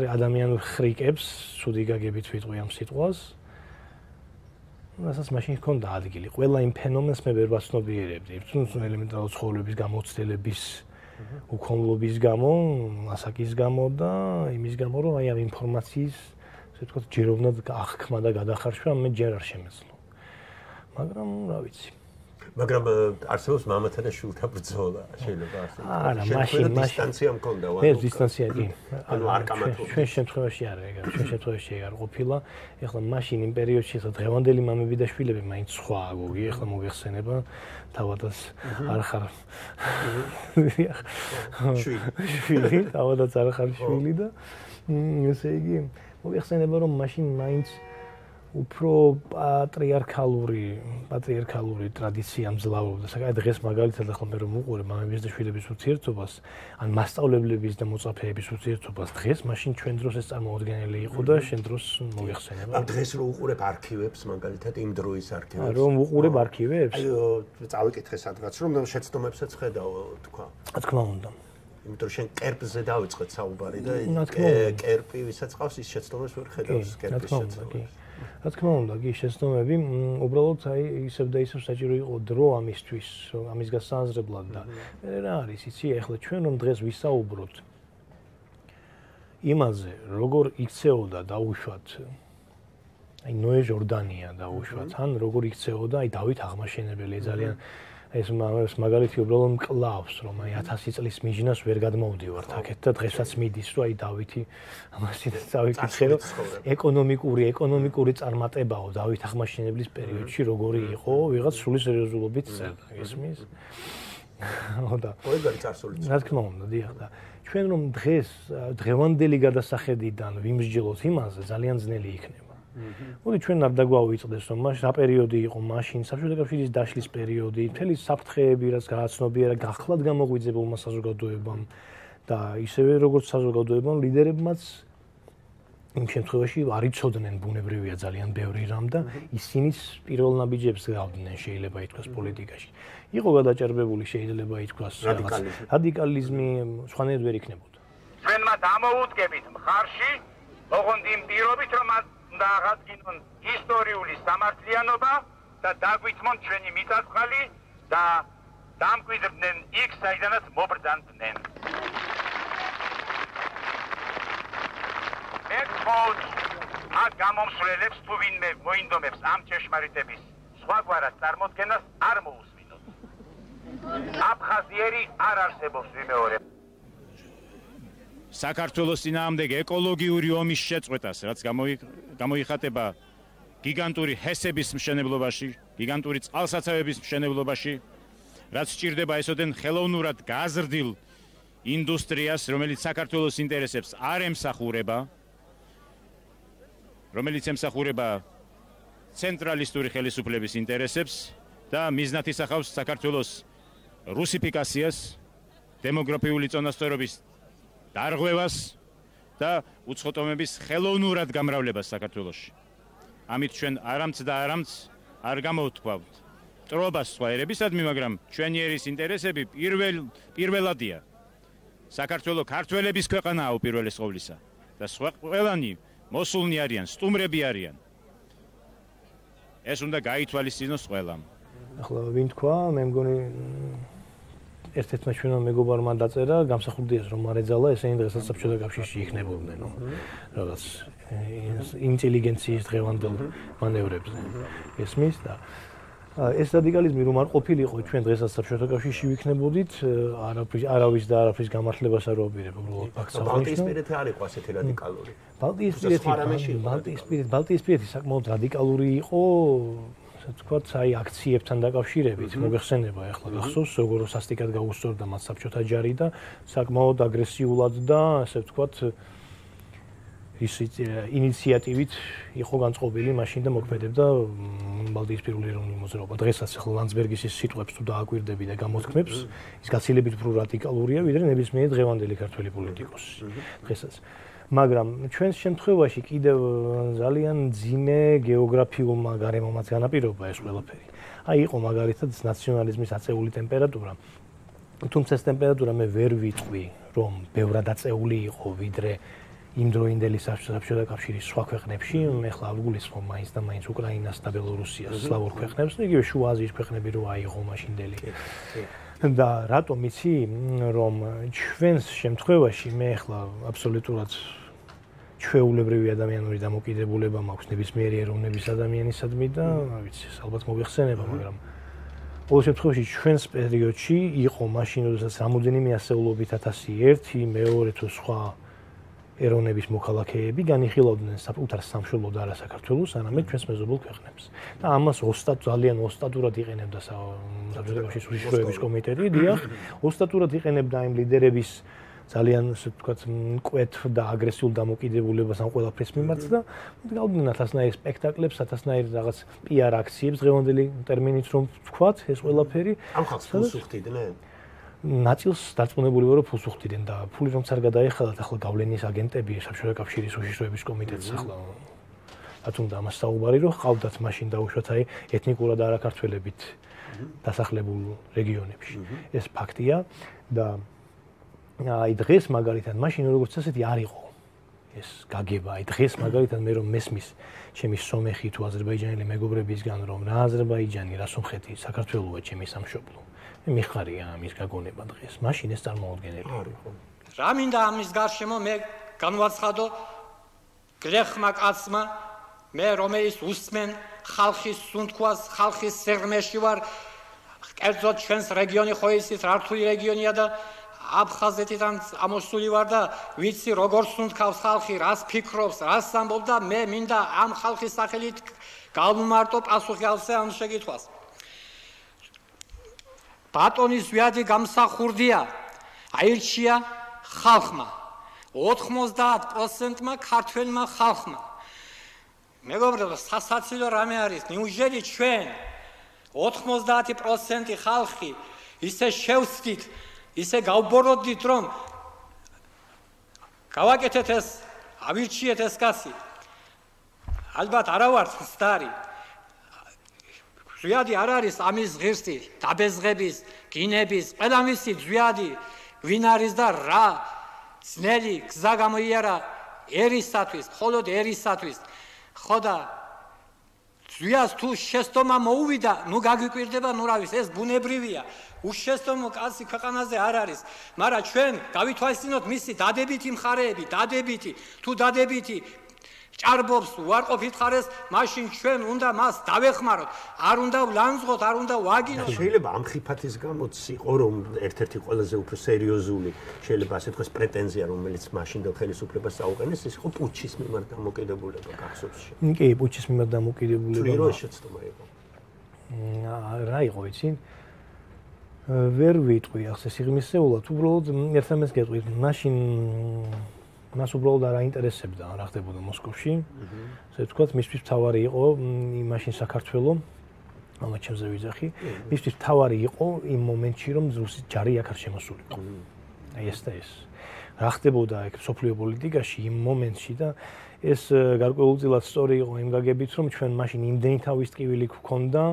ადამიანურ ხრიკებს, სუდი გაგებით ვიტყვი ამ სიტყვას. რასაც მაშინ ჰქონდა ადგილი. ყველა იმ ფენომენს მე ვერ ვაცნობიერებდი. თუნდაც ელემენტარულ ცხოვრების გამოცდილების უქონლობის გამო, ასაკის გამო და იმის გამო, რომ აი ამ ინფორმაციის, ასე ვთქვათ, ჯეროვნად აღქმა და გადახარშვა მე ჯერ არ შემეძლო. მაგრამ რა ვიცი. მაგრამ არსებობს მამათა და შვილთა ბრძოლა შეიძლება არსებობს. არა მაშინ მაშინ დისტანცია მქონდა ვარ ეს დისტანცია კი. ანუ არ კამათობ ჩვენ შემთხვევაში არა ეგ ჩვენ შემთხვევაში არ ყოფილა. ეხლა მაშინ იმ პერიოდში ხა დღევანდელი მამები და შვილები მაინც სხვა აგოგი ეხლა მოიხსენება თავადაც არ ხარ. [laughs] შვილი. თავადაც არ ხარ შვილი და ესე იგი მოიხსენება რომ მაშინ მაინც უფრო პატრიარქალური პატრიარქალური ტრადიცია მძლავრობდა. საკაი დღეს მაგალითად ახლა მე რომ უყურე მამების და შვილების ურთიერთობას, ან მასშტაბლებლების და მოწაფეების ურთიერთობას დღეს, მაშინ ჩვენ დროს ეს წარმოუდგენელი იყო და შენ დროს მოიხსენება. ან დღეს რო უყურებ არქივებს, მაგალითად იმ დროის არქივებს. რომ უყურებ არქივებს? აი წავიკითხე სადღაც რომ შეცდომებსაც ხედავ თქვა. რა თქმა უნდა. იმიტომ შენ კერპზე დავიწყეთ საუბარი და კერპი ვისაც ყავს ის შეცდომებს ვერ ხედავს კერპის შეცდომებს. რა თქმა უნდა, კი შეცდომები, უბრალოდ აი ისევ და ისევ საჭირო იყო დრო ამისთვის, ამის გასაზრებლად და მე რა არის, იცი, ახლა ჩვენ რომ დღეს ვისაუბროთ. იმაზე, როგორ იქცეოდა დაუშვათ აი ნოე ჟორდანია დაუშვათ, ან როგორ იქცეოდა აი დავით აღმაშენებელი ძალიან ეს მაგას მაგალითი უბრალოდ მკლავს რომ აი 1000 წლის მიჯნას ვერ გადმოვდივართ. აქეთ და დღესაც მიდის რომ აი დავითი ამასით წავიკითხე რომ ეკონომიკური ეკონომიკური წარმატებაო დავით აღმაშენებლის პერიოდში როგორი იყო? ვიღაც სული სერიოზულობით წერდა ისმის და ყოველდღე წარსული რა თქმა უნდა დიახ და. ჩვენ რომ დღეს დღევანდელი გადასახედიდან ვიმსჯელოთ იმაზე ძალიან ძნელი იქნება მოდი ჩვენ არ დაგვაუიწყდეს რომ მაშ რა პერიოდი იყო მაშინ? საბჭოთა კავშირის დაშლის პერიოდი მთელი საფრთხეები რაც გააცნობიერა გახლად გამოგვიძებულმა საზოგადოებამ და ისევე როგორც საზოგადოებამ ლიდერებმაც იმ შემთხვევაში არ იცოდნენ ბუნებრივია ძალიან ბევრი რამ და ისინიც პირველ ნაბიჯებს გავდნენ შეიძლება ითქვას პოლიტიკაში. იყო გადაჭერბებული შეიძლება ითქვას რადიკალიზმი. სხვანაირად ვერ იქნებოდა. ჩვენმა დამოუდგებით მხარში ოღონდ იმ პირობით რომ უნდა აღადგინონ ისტორიული სამართლიანობა და დაგვითმონ ჩვენი მიწაწყალი და დამკვიდრდნენ იქ, საიდანაც მობრძანდნენ. ეხოთ აქ გამომსვლელებს თუ ვინმე მოინდომებს ამ ჭეშმარიტების სხვაგვარად წარმოქმნას არ მოусმინოთ. აფხაზიერი არ არსებობს ვიმეორებ. საქართველოს ძინაამდე ეკოლოგიური ომის შეწყვეტას, რაც გამოიხატება გიგანტური ჰესების მშენებლობაში, გიგანტური წყალსაცავების მშენებლობაში, რაც სჭირდება ესოდენ ხელოვნურად გაზრდილ ინდუსტრიას, რომელიც საქართველოს ინტერესებს არ ემსახურება, რომელიც ემსახურება ცენტრალისტური ხელისუფლების ინტერესებს და მიზნად ისახავს საქართველოს რუსიფიკაციას, დემოგრაფიული წონასწორობის დარღვევას და უცხოტომების ხელოვნურად გამრავლებას საქართველოში. ამით ჩვენ არამც და არამც არ გამოვთქვავთ. ტრობას სხვა ერებისადმი, მაგრამ ჩვენი ერის ინტერესები პირველ პირველადია. საქართველოს ქართველების ქვეყანაა უპირველეს ყოვლისა და სხვა ყველანი მოსულნი არიან, სტუმრები არიან. ეს უნდა გაითვალისწინოს ყველამ. ახლა ვინ თქვა, მე მგონი ერთ-ერთმა ჩვენო მეგობარმა დაწერა გამსახურდიას რომ მარეძალა ესენი დღესაც საბჭოთა კავშირში იქნებოდნენ ნუ რაღაც ინტელიგენციის დღევანდელ მანევრებზე. ესმის და ეს რადიკალიზმი რომ არ ყოფილიყო ჩვენ დღესაც საბჭოთა კავშირში ვიქნებოდით არაფრის არავის და არაფრის გამართლებას არ ვაპირებ უბრალოდ ფაქტს აღნიშნავ ბალტიისპირეთი არ იყო ასეთი რადიკალური. ბალტიისპირეთი ბალტიისპირეთი ბალტიისპირეთი საკმაოდ რადიკალური იყო ვთქვათ, აი აქციებთან დაკავშირებით მოიხსენება ახლა გახსოვს, როგორ სასტიკად გაუსწორდა მათ საბჭოთა ჯარი და საკმაოდ აგრესიულად და ასე ვთქვათ ის ინიციატივით იყო განწყობილი მაშინ და მოქმედებდა ბალტიისპირული ეროვნული მოძრაობა. დღესაც ახლა ლანცბერგის ის სიტყვებს თუ დააკვირდები და გამოთქმებს, ის გაცილებით უფრო რადიკალურია, ვიდრე ნებისმიერი დღევანდელი ქართველი პოლიტიკოსი. დღესაც მაგრამ ჩვენს შემთხვევაში კიდევ ძალიან ძიმე გეოგრაფიულმა გარემომაც განაპირობა ეს ყველაფერი. აი იყო მაგალითად ნაციონალიზმის აწეული ტემპერატურა. თუმცა ეს ტემპერატურა მე ვერ ვიტყვი, რომ ბევრად აწეული იყო ვიდრე იმ დროინდელი საბჭოთა კავშირის სხვა ქვეყნებში, მე ხლა ვგულისხმობ მაინც და მაინც უკრაინას და ბელორუსიას, სლავურ ქვეყნებს, იგივე შუა აზიის ქვეყნები რო აიღო მაშინდელი. და რატომ იცი, რომ ჩვენს შემთხვევაში მე ხლა აბსოლუტურად ჩვეულებრივი ადამიანური დამოკიდებულება მაქვს ნებისმიერი ეროვნების ადამიანისადმი და რა ვიცი, ალბათ მოიხსენება, მაგრამ ყოველ შემთხვევაში ჩვენს პერიოდში იყო მაშინ, როდესაც რამოდენიმე ასეულობით 1001, მეორე თუ სხვა ეროვნების მოქალაქეები განიხილავდნენ საკუთარ სამშობლოდ არა საქართველოს, არამედ ჩვენს მეზობელ ქვეყნებს. და ამას ოსტატ ძალიან ოსტატურად იყენებდა საბჭოთა კავშირის უშიშროების კომიტეტი, დიახ, ოსტატურად იყენებდა იმ ლიდერების ძალიან ასე ვთქვათ, მკვეთ და აგრესიულ დამოკიდებულებას ამ ყველაფრის მიმართ და გავდნენ ათასნაირ სპექტაკლებს, ათასნაირ რაღაც PR აქციებს, ღევანდელი ტერმინით რომ ვთქვათ, ეს ყველაფერი ამ ხალხს უსუხდიდნენ? ნაწილს დარწმუნებული ვარო ფულს უხდიდნენ და ფული რომ წარ გადაეხალათ ახლა გავლენის აგენტები საბჭოთა კავშირის უშიშროების კომიტეტს ახლა ათუნდა ამას საუბარი რომ ყავდათ მაშინ დაუშვათ აი ეთნიკურად არაქართველებით დასახლებულ რეგიონებში. ეს ფაქტია და აი დღეს მაგალითად მაშინ როგორც ასეთი არ იყო ეს გაგება. აი დღეს მაგალითად მე რომ მესმის ჩემი სომეხი თუ აზერბაიჯანელი მეგობრებისგან რომ რა აზერბაიჯანი რა სომხეთი საქართველოა ჩემი სამშობლო. მე მიხარია ამის გაგონება დღეს. მაშინ ეს წარმოუდგენელი არის ხო? რა მინდა ამის გარშემო მე განვაცხადო გლეხმა კაცმა მე რომელიც უსმენ ხალხის სუნთქვას, ხალხის სიღრმეში ვარ. კერძოდ ჩვენს რეგიონი ხო ისიც რართული რეგიონია და აფხაზეთიდან ამოსული ვარ და ვიცი როგორ სუნთქავს ხალხი, რას ფიქრობს, რას ამბობს და მე მინდა ამ ხალხის სახელით გავმარტო პასუხი ალზე ამ შეკითხვას. ბატონის ვიადი გამსახურდია. აირჩია ხალხმა. 90%-მა ქართველმა ხალხმა. მეგობრებო სასაცილო რამე არის. ნიუჟელი ჩვენ 90% ხალხი ისე შევსდით ისე გავბოროდით რომ გავაკეთეთ ეს ავირჩიეთ ეს კაცი. ალბათ არა ვარ ცდარი ზვიადი არ არის ამის ღირსი, დაბეზღების, გინების, ყველამისი ზვიადი ვინ არის და რა ძნელი გზა გამოიარა ერისათვის, მხოლოდ ერისათვის. ხო და ზვიას თუ შეცდომა მოუვიდა, ნუ გაგიკვირდება, ნუ რა ვიცი, ეს ბუნებრივია. უშეცდომო კაცი ქვეყანაზე არ არის, მაგრამ ჩვენ გავითვალისწინოთ მისი დადებითი მხარეები, დადებითი, თუ დადებითი ჭარბობს უარყოფით ხარეს, მაშინ ჩვენ უნდა მას დავეხმაროთ. არ უნდა ვლანძღოთ, არ უნდა ვაგინოთ. შეიძლება ამ ხიფათის გამოც იყო რომ ერთ-ერთი ყველაზე უფრო სერიოზული შეიძლება ასე თქვას პრეტენზია რომელიც მაშინ და ხელისუფლებას აუყენეს ის იყო პუჩის მიმართ დამოკიდებულება გახსოვს. კი, პუჩის მიმართ დამოკიდებულება. თვითონ შეცდომა იყო. რა იყო იცი? ვერ ვიტყვი ახლა სიღრმისეულად, უბრალოდ ერთამეს გეტყვი, მაშინ მას უბრალოდ არ აინტერესებდა რა ხდებოდა მოსკოვში. ასე ვთქვათ, მისთვის თავარი იყო იმაშინ საქართველოს ამა ჩემზე ვიძახი. მისთვის თავარი იყო იმ მომენტში, რომ რუსი ჯარი აქ არ შემოსულიყო. აი ეს და ეს. რა ხდებოდა აქ სოფლიო პოლიტიკაში იმ მომენტში და ეს გარკვეულწილად სწორი იყო იმ გაგებით, რომ ჩვენ მაშინ იმდენი თავის ტკივილი გქონდა,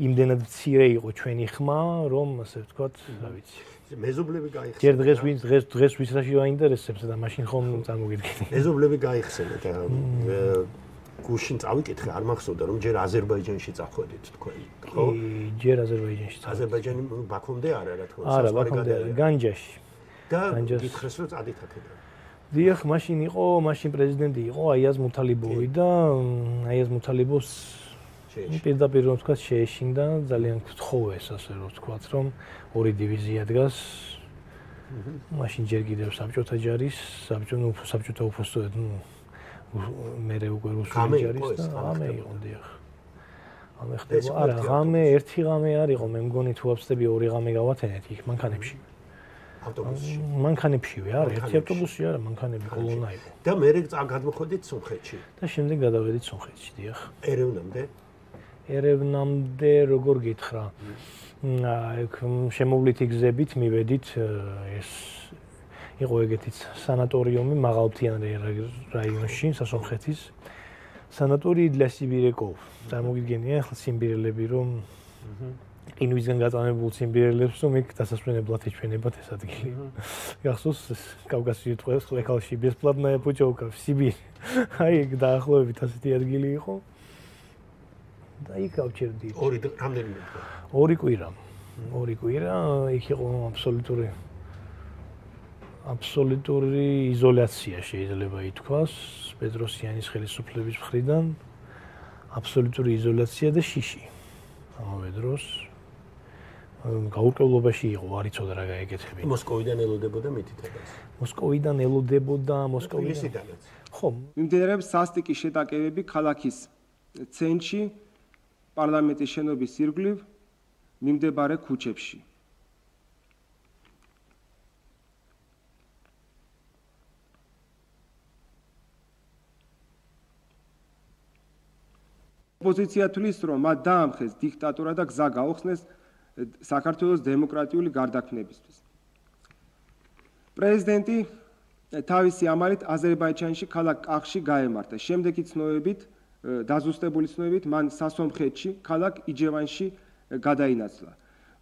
იმდენად მცირე იყო ჩვენი ხმა, რომ ასე ვთქვათ, რა ვიცი. მეზობლები გაიხსენა. ჯერ დღეს ვინც დღეს დღეს ვის რაში აინტერესებს და მაშინ ხომ წარმოგიდგენთ. მეზობლები გაიხსენა და გუშინ წავიკითხე არ მახსოვდა რომ ჯერ აზერბაიჯანში წახვედით თქვენ, ხო? ჯერ აზერბაიჯანში. აზერბაიჯანი ბაქომდე არა რა თქმა უნდა. არა, ბაქომდე არა, განჯაში. და გითხრეს რომ წადით აქედან. დიახ, მაშინ იყო, მაშინ პრეზიდენტი იყო აიაზ მუთალიბოვი და აიაზ მუთალიბოვს პირდაპირ რომ ვთქვა შეეშინდა ძალიან გთხოვეს ასე რომ ვთქვათ რომ ორი დივიზია დგას. მაშინ ჯერ კიდევ საბჭოთა ჯარის საბჭოთა საბჭოთა უფროსწოდ მე რე უკვე რუსული ჯარის და ამე იყო დიახ. ამე ხდება. არა ღამე ერთი ღამე არ იყო მე მგონი თუ აფსტები ორი ღამე გავათენეთ იქ მანქანებში. ავტობუსში. მანქანებშივე არა, ერთი ავტობუსი არა, მანქანები კოლონა იყო. და მე რეგ გადმოხდით სომხეთში. და შემდეგ გადავედით სომხეთში, დიახ. ერევნამდე? ერევნამდე როგორ გითხრა? აი, შემოვლითი გზებით მივედით ეს იყო ეგეთი სანატორიუმი მაღალთიან რაიონში, სასონხეთის. სანატორიი для Сибиряков. წარმოგიდგენია ახლა სიმბირელები რომ ინვიზგან გაწამებულ სიმბირელებს რომ იქ დასასვენებლად ეჩვენებათ ეს ადგილი. გახსოვს კავკასიის ტყეს ტყექალში бесплатная путевка в Сибирь. აი ეგ დაახლოებით ასეთი ადგილი იყო. და იქ გავჩერდი. ორი რამდენიმე დღე? ორი კვირა. ორი კვირა იქ იყო აბსოლუტური აბსოლუტური იზოლაცია შეიძლება ითქვას პეტროსიანის ხელისუფლების მხრიდან აბსოლუტური იზოლაცია და შიში ამავე დროს გაურკვევლობაში იყო არ იცოდა რა გაეკეთებინა მოსკოვიდან ელოდებოდა მითითებას მოსკოვიდან ელოდებოდა მოსკოვიდანაც ხო მიმდინარეობს სასტიკი შეტაკებები ქალაქის ცენტრში პარლამენტის შენობის ირგვლივ მიმდებარე ქუჩებში ოპოზიცია თulis რომ მათ დაამხეს დიქტატურა და გზა გაუხსნეს საქართველოს დემოკრატიული გარდაქმნებისთვის. პრეზიდენტი თავისი ამალით აზერბაიჯანში ქალაქ კახში გაემართა. შემდეგი ცნობებით, დაზუსტებული ცნობებით, მან სასომხეთში ქალაქ იჯევანში გადაინაცვლა.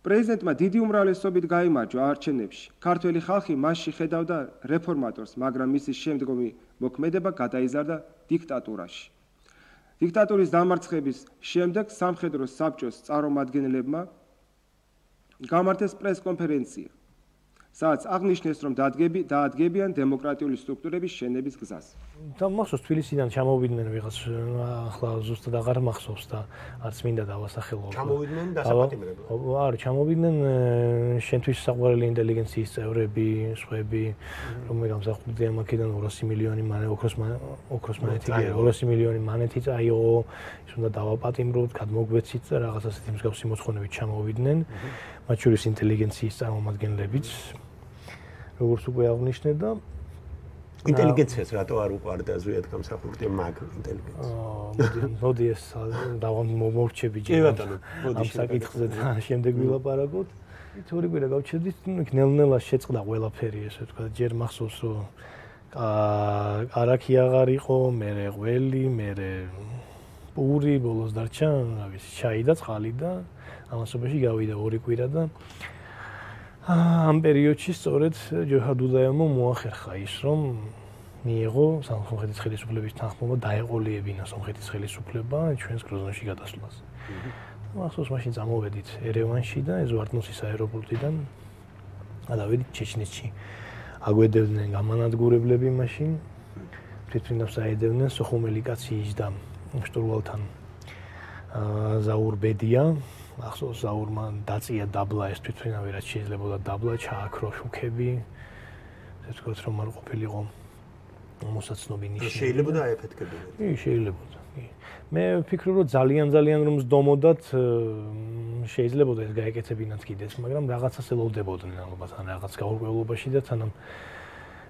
პრეზიდენტმა დიდი უმრავლესობით გაიმარჯვა არჩევნებში. ქართველი ხალხი მასში ხედავდა რეფორმატორს, მაგრამ მისი შემდგომი მოქმედება გადაიზარდა დიქტატურაში. დიქტატურის დამარცხების შემდეგ სამხედრო საბჭოს წარმომადგენლებმა გამართეს პრეს-კონფერენცია სადაც აღნიშნეს რომ დაადგები დაადგებიან დემოკრატიული სტრუქტურების შენების გზას. და მახსოვს თბილისიდან ჩამოვიდნენ ვიღაც ახლა ზუსტად აღარ მახსოვს და არც მინდა დავასახელო. ჩამოვიდნენ დასაპატიმრებლად. არა, ჩამოვიდნენ შენთვის საყვარელი ინტელიგენციის წევრები, სხვები, რომლებიც გამსახურდიან მაქედონ 200 მილიონი მანე ოქროს ოქროს მონეტი კი 200 მილიონი მონეტი წაიო, ის უნდა დავაპატიმროთ, გადმოგვეცით და რაღაც ასეთი მსგავსი მოთხოვნებით ჩამოვიდნენ. მათ შორის ინტელიგენციის წარმომადგენლებიც როგორც უკვე აღნიშნე და ინტელიგენციას რატო არ უყარდა ზვიად გამსახურდია მაგ ინტელიგენციას? მოდი ეს დავამ მომორჩები ჯერ კი ბატონო მოდი ამ საკითხზე და [laughs] შემდეგ ვილაპარაკოთ. თორე კვირა გავჩერდით ნუ ნელ-ნელა შეწყდა ყველაფერი ესე ვთქვა ჯერ მახსოვს რომ აა არაკი აღარ იყო მე რეყველი მე პური ბოლოს დარჩა რა ვიცი ჩაი და წყალი და ამასობაში გავიდა ორი კვირა და ამ პერიოდში სწორედ ჯოჰადუდაემო მოახერხა ის რომ მიიღო სამხრეთის ხელისუფლების თანხმობა დაეყოლიებინა სამხრეთის ხელისუფლება ჩვენს გროზნოში გადასვლას. ახსოვს მაშინ წამოვედით ერევანში და ეზვარტნოსის აეროპორტიდან გადავედით ჩეჩნეთში. აგვედევდნენ გამანადგურებლები მაშინ თვითონაც აედევდნენ სოხუმელიკაციის და შტურვალთან ზაურბედია ახსოვს ზაურმა დაწია დაბლა ეს თვითონავე რაც შეიძლება და დაბლა ჩააქრო შუქები. ეს თქოს რომ არ ყოფილიყო მოსაცნობი ნიში შეიძლება და აეფეთქებინა კი შეიძლება კი. მე ვფიქრობ რომ ძალიან ძალიან რომ ზდომოდათ შეიძლება ეს გაეკეთებინათ კიდეც მაგრამ რაღაცას ელოდებოდნენ ალბათ ან რაღაც გაურკვევლობაში და თანამ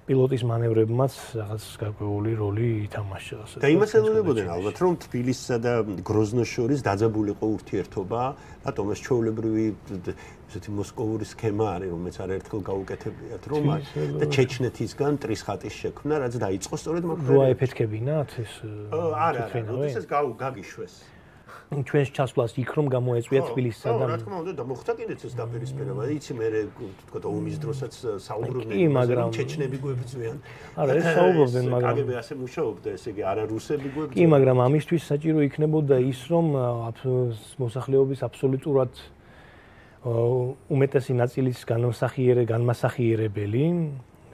პილოტის მანევრებმაც რაღაც გარკვეული როლი ითამაშა ასე. და იმას ელოდებოდნენ ალბათ რომ თბილისსა და გროზნოს შორის დაძაბულიყო ურთიერთობა, რატომ ეს ჩაოლებრივი ესეთი მოსკოვური სქემა არის, რომელიც არაერთხელ გაუკეთებიათ რომ და ჩეჩნეთისგან ტრისხატის შექმნა, რაც დაიწყო სწორედ მაგ რო აეფეთქებინათ ეს არა, არა, როდესაც გაგიშვეს. ჩვენს ჩასვლას იქ რომ გამოეწვია თბილისსა და რა თქმა უნდა და მოხდა კიდეც ეს დაპირისპირება. იცი მე თქო და ომის დროსაც საუბრობდნენ მაგრამ ჩეჩნები გვებრძვიან. არა ეს საუბრობდნენ მაგრამ აგები ასე მუშაობდა ესე იგი არა რუსები გვებრძვიან. კი მაგრამ ამისთვის საჭირო იქნებოდა ის რომ მოსახლეობის აბსოლუტურად უმეტესი ნაწილის განმასახიერე განმასახიერებელი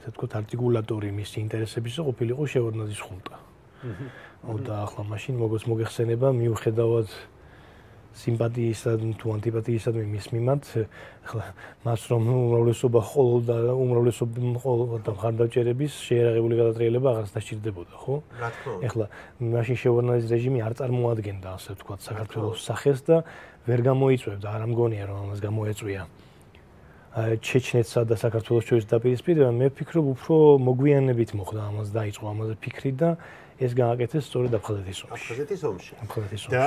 ასე თქო არტიკულატორი მის ინტერესებისა ყოფილიყო შევარდნაძის ხუნტა და ახლა მაშინ მოგოს მოგეხსენება მიუხედავად სიმპათიისა თუ ანტიპათიისა მის მიმართ ახლა მას რომ უმრავლესობა ხოლო და უმრავლესობა ხოლო და ხარდაჭერების შეერაღებული გადატრიალება აღარს დასჭირდებოდა ხო? რა თქმა უნდა. ახლა მაშინ შევარნაძის რეჟიმი არ წარმოადგენდა ასე ვთქვათ საქართველოს სახეს და ვერ გამოიწვევდა არ ამგონია რომ ამას გამოეწვია. ჩეჩნეთსა და საქართველოს შორის დაპირისპირება მე ვფიქრობ უფრო მოგვიანებით მოხდა ამას დაიწყო ამაზე ფიქრი და ეს გააკეთეს სწორედ აფხაზეთის ომში. აფხაზეთის ომში. აფხაზეთის ომში. და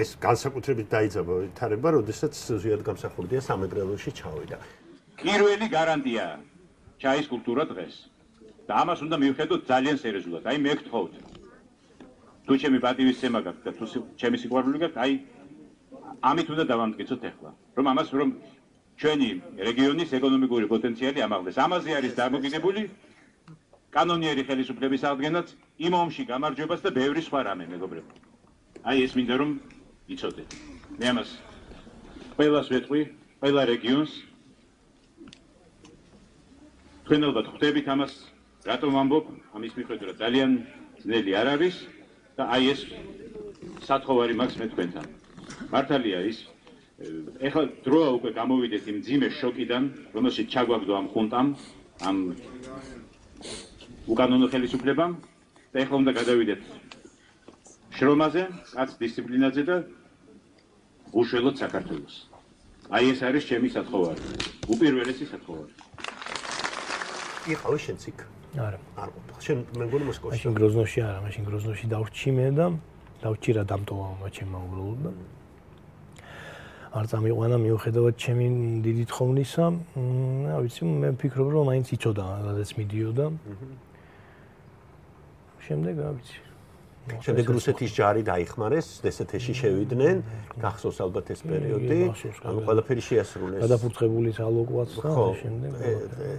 ეს განსაკუთრებით დაიწყო ვითარება, როდესაც ზვიად გამსახურდია სამეგრელოში ჩავიდა. პირველი გარანტია ჩაის კულტურა დღეს. და ამას უნდა მივხედოთ ძალიან სერიოზულად. აი მე გთხოვთ. თუ ჩემი პატივისცემა გაქვს და თუ ჩემი სიყვარული გაქვს, აი ამით უნდა დავამტკიცოთ ახლა. რომ ამას რომ ჩვენი რეგიონის ეკონომიკური პოტენციალი ამაღლდეს. ამაზე არის დამოკიდებული კანონიერი ხელისუფლების აღდგენაც იმ ომში გამარჯვებას და ბევრი სხვა რამე მეგობრებო. აი ეს მინდა რომ იცოდეთ. მე ამას ყველას ვეთყვი, ყველა რეგიონს თქვენ ალბათ ხვდებით ამას, რატომ ამბობ, ამის მიხედვით რომ ძალიან ძნელი არ არის და აი ეს სათხოვარი მაქვს მე თქვენთან. მართალია ის ეხლა დროა უკვე გამოვიდეთ იმ ძიმე შოკიდან, რომელშიც ჩაგვაგდო ამ ხუნტამ, ამ უკანონო ხელისუფლებამ და ეხლა უნდა გადავიდეთ შრომაზე, კაც დისციპლინაზე და უშველოთ საქართველოს. აი ეს არის ჩემი სათხოვარი. უპირველესი სათხოვარი. იყავი შენც იქ? არა. არ ყოფილ. შენ მე მგონი მოსკოვში. მაშინ გროზნოში არა, მაშინ გროზნოში დავრჩი მე და დავრჩი რა დამტოვა მაჩემ უბრალოდ და არ წამიყვანა მიუხედავად ჩემი დიდი თხოვნისა. რა ვიცი, მე ვფიქრობ რომ მაინც იწოდა, რადგან მიდიოდა. შემდეგ რა ვიცი. შემდეგ რუსეთის ჯარი დაიხმარეს, დსთ-ში შევიდნენ, გახსოვს ალბათ ეს პერიოდი, ანუ ყველაფერი შეასრულეს. გადაფურთხებული ალოკვაც და შემდეგ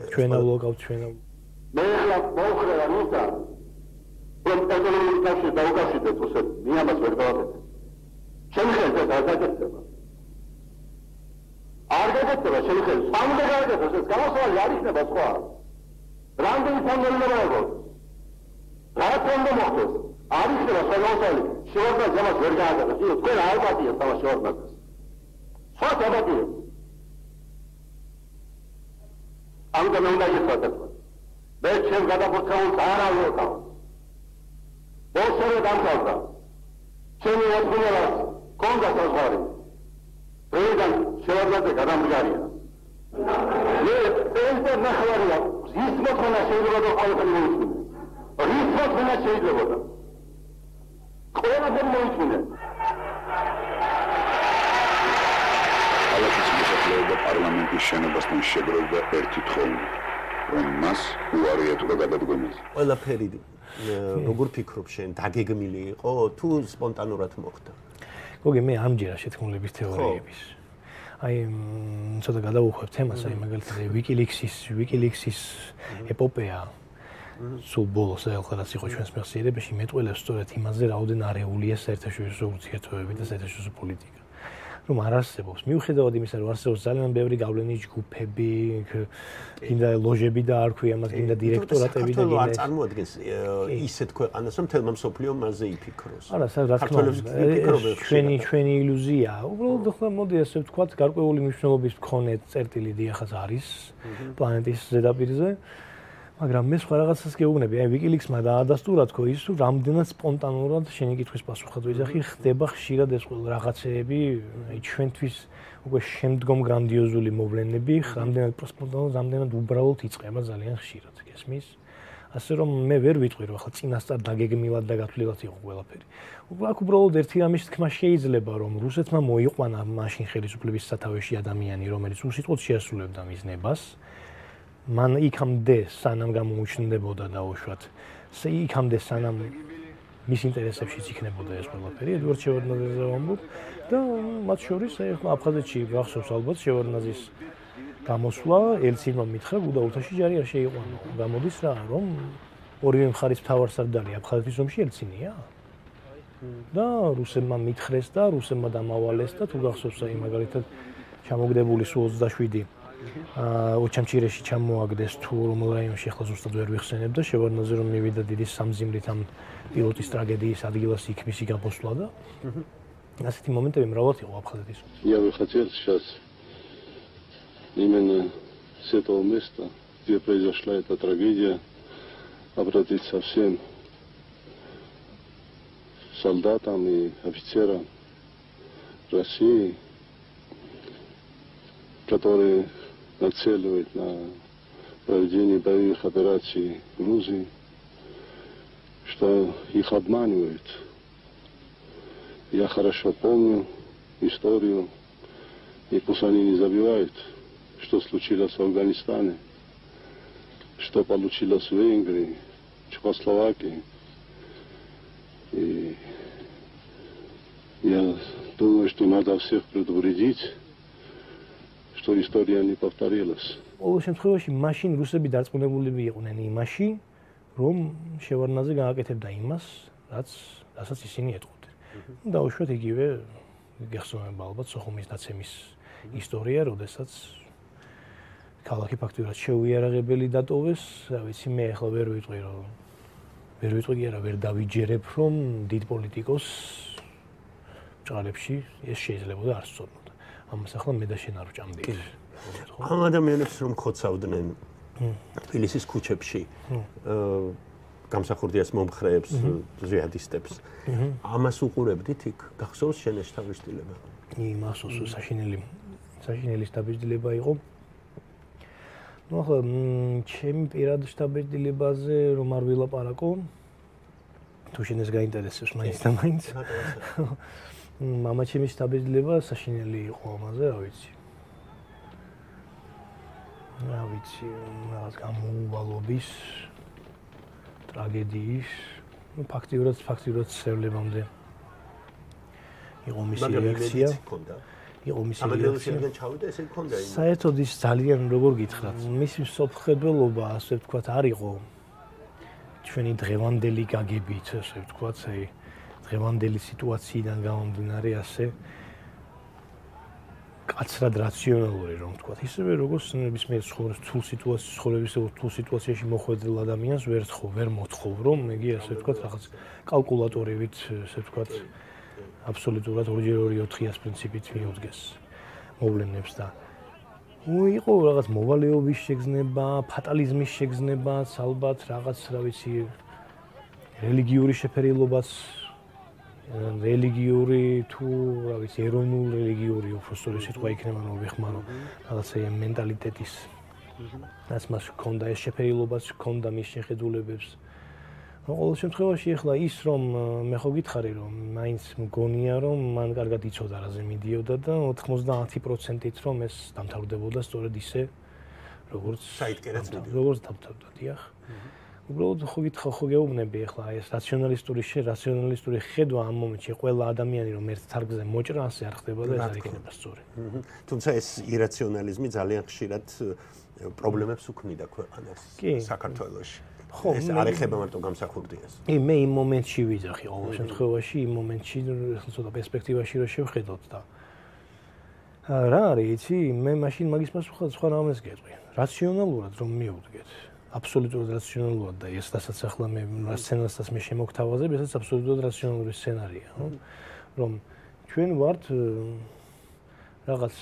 ჩვენა ლოკავთ ჩვენა მე ახლა მოხრა რუსა რომ ეკონომიკური კავშირი დაუკავშირდეს რუსეთს, მე ამას ვერ გავაკეთებ. ჩემი ხელით ეს არ დაგეცემა ჩემი ხელით. სამდე გააკეთოს ეს გამოსავალი არ იქნება სხვა. რამდენი ფონდი უნდა მოიგოს? რა თქმა მოხდეს. არის რა სოლოსალი შევარდა ზემოთ ვერ გააგებს ის თქვენ არ პატია სამა შევარდა სხვა საბადია. ამ და უნდა ისვათებ მე ჩემ გადაფრთხეულს არ ავიღო ბოსერე დამთავრდა. ჩემი ოთხულას კონდა საზღვარი. პრეზიდენტ შევარდაზე გადამდგარია. მე ეს და ნახევარია. ის მოხდა შეიძლება და ყველაფერი მოიწმინდა რითაც უნდა შეიძლებოდა ყველაფერი მოიწმინდა ალეთის მოსახლეობა პარლამენტის შენობასთან შეგროვდა ერთი თხოვნით რომ მას უარი ეთქვა გადადგომაზე. ყველაფერი როგორ ფიქრობ შენ დაგეგმილი იყო თუ სპონტანურად მოხდა? გოგი მე ამჯერა შეთქმულების თეორიების. აი ცოტა გადავუხვებ თემას აი მაგალითად ვიკილიქსის ვიკილიქსის ეპოპეა სულ ბოლოს ახალაც იყო ჩვენს მეხსიერებაში მეტყველებს სწორედ იმაზე რაოდენ არეულია საერთაშორისო ურთიერთობები და საერთაშორისო პოლიტიკა. რომ არ არსებობს. მიუხედავად იმისა რომ არსებობს ძალიან ბევრი გავლენის ჯგუფები კიდე ლოჟები და არ ქვია მას კიდე დირექტორატები და კიდე არ წარმოადგენს ისეთ ქვეყანას რომ თელმა მსოფლიო მასზე იფიქროს. არა რა თქმა უნდა ჩვენი ჩვენი ილუზია. უბრალოდ ხო. მოდი ასე ვთქვათ გარკვეული მნიშვნელობის მქონე წერტილი დიახაც არის პლანეტის ზედაპირზე მაგრამ მე სხვა რაღაცას გეუბნები, აი ვიკილიქსმა დაადასტურა თქო ის, რომ რამდენად სპონტანურად შენი კითხვის პასუხად ვიძახი, ხდება ხშირად ეს ყველა რაღაცეები, აი ჩვენთვის უკვე შემდგომ გრანდიოზული მოვლენები, რამდენად სპონტანურად, რამდენად უბრალოდ იწყება ძალიან ხშირად, გესმის? ასე რომ მე ვერ ვიტყვი რომ ახლა წინასწარ დაგეგმილად და გათვლილად იყო ყველაფერი. აქ უბრალოდ ერთი რამის თქმა შეიძლება რომ რუსეთმა მოიყვანა მაშინ ხელისუფლების სათავეში ადამიანი, რომელიც უსიტყვოდ შეასრულებდა მის ნებას. მან იქამდე სანამ გამოუჩნდებოდა დაუშვათ იქამდე სანამ მის ინტერესებშიც იქნებოდა ეს ყველაფერი. ედვარდ შევარდნაძეზე ვამბობ. და მათ შორის აი ახლა აფხაზეთში გახსოვს ალბათ შევარდნაძის გამოსვლა ელცინმა მითხრა გუდაუთაში ჯარი არ შეიყვანო. გამოდის რა რომ ორივე მხარის მთავარსარდალი აფხაზეთის ომში ელცინია. და რუსებმა მითხრეს და რუსებმა დამავალეს და თუ გახსოვს აი მაგალითად ჩამოგდებული სულ 27 აა ოჩამჩირეში ჩამოაგდეს თუ რომელ რაიონში ახლა ზუსტად ვერ ვიხსენებ და შევარნაზე რომ მივიდა დიდი სამზიმრით ამ პილოტის ტრაგედიის ადგილას იქ მისი გაბოსვლა და ასეთი მომენტები მრავალად იყო აფხაზეთის. Я бы хотел сейчас именно с этого места, где произошла эта трагедия, обратиться всем солдатам и офицерам России, которые нацеливать на проведение боевых операций в Грузии, что их обманывают. Я хорошо помню историю, и пусть они не забивают, что случилось в Афганистане, что получилось в Венгрии, Чехословакии. И я думаю, что надо всех предупредить, что история не повторилась. ყოველ შემთხვევაში მაშინ რუსები დარწმუნებულები იყვნენ იმაში, რომ შევარნაძე გააკეთებდა იმას, რაც რასაც ისინი ეტყობდნენ. დაუშვათ იგივე გეხსოვნება ალბათ სოხუმის დაცემის ისტორია, როდესაც ქალაქი ფაქტურად შეუიარაღებელი დატოვეს, რა ვიცი, მე ახლა ვერ ვიტყვი რომ ვერ ვიტყვი არა, ვერ დავიჯერებ რომ დიდ პოლიტიკოს ჭალებში ეს შეიძლება არ სწორნოდა. ამას ახლა მე და შენ არ ვჭამდი. ამ ადამიანებს რომ ხოცავდნენ თბილისის ქუჩებში გამსახურდიას მომხრეებს, ზიადისტებს. ამას უყურებდით იქ? გახსოვს შენ ეს თავისtildeება? იმას უსო საშინელი საშინელის დაბეჭდილება იყო. ну ახლა ჩემი პირად შტაბეჭდილებაზე რომ არ ვილაპარაკო თუ შენ ეს გაინტერესებს მაინც და მაინც [laughs] [laughs] მამა ჩემი შტაბეჭდილება საშინელი იყო ამაზე რა ვიცი. რა ვიცი რაღაც გამოუვალობის ტრაგედიის. ну ფაქტიურად ფაქტიურად სევლებამდე იყო მისი რეაქცია. იყო მისი რეაქცია. ჩავიდა ესე მქონდა იმ საერთოდ ის ძალიან როგორ გითხრათ მისი სოფხედველობა ასე ვთქვათ არ იყო ჩვენი დღევანდელი გაგებით ასე ვთქვათ აი დღევანდელი სიტუაციიდან გამომდინარე ასე კაცრად რაციონალური რომ ვთქვა. ისევე როგორც ნებისმიერ ცხოვრების თულ სიტუაციის ცხოვრების თულ სიტუაციაში მოხვედრილ ადამიანს ვერ თხო, ვერ მოთხოვ რომ მეგი ასე ვთქვა რაღაც კალკულატორივით ასე ვთქვა აბსოლუტურად 2-2-4-ის პრინციპით მიუძგეს მოვლენებს და ну იყო რაღაც მოვალეობის შეგზნება, ფატალიზმის შეგზნება, ალბათ რაღაც რა ვიცი რელიგიური შეფერილობაც რელიგიური თუ რა ვიცი ეროვნულ რელიგიური უფრო სწორი სიტყვა იქნება რომ ვიხმარო რაღაცა იმ მენტალიტეტის რაც მას ჰქონდა ეს შეფერილობაც ჰქონდა მის შეხედულებებს. ну ყოველ შემთხვევაში ახლა ის რომ მე ხო გითხარი რომ მაინც მგონია რომ მან კარგად იცოდა რაზე მიდიოდა და 90%-ით რომ ეს დამთავრდებოდა სწორედ ისე როგორც საიტკერაც მიდიოდა. როგორც დამთავრდა დიახ უბრალოდ ხო გითხა ხო გეუბნები ახლა ეს რაციონალისტური შე რაციონალისტური ხედვა ამ მომენტში ყველა ადამიანი რომ ერთ თარგზე მოჭრა ასე არ ხდება და ეს არ იქნება სწორი. თუმცა ეს ირაციონალიზმი ძალიან ხშირად პრობლემებს უქმნიდა ქვეყანას საქართველოში. ხო, ეს არ ეხება მარტო გამსახურდიას. კი, მე იმ მომენტში ვიძახი ყოველ შემთხვევაში იმ მომენტში ცოტა პერსპექტივაში რო შევხედოთ და რა არის იცი მე მაშინ მაგის პასუხად სხვა რამეს გეტყვი. რაციონალურად რომ მიუდგეთ აბსოლუტურად რაციონალურად და ეს რასაც ახლა მე სცენასაც მე შემოგთავაზებ, ესაც აბსოლუტურად რაციონალური სცენარია, ხო? რომ ჩვენ ვართ რაღაც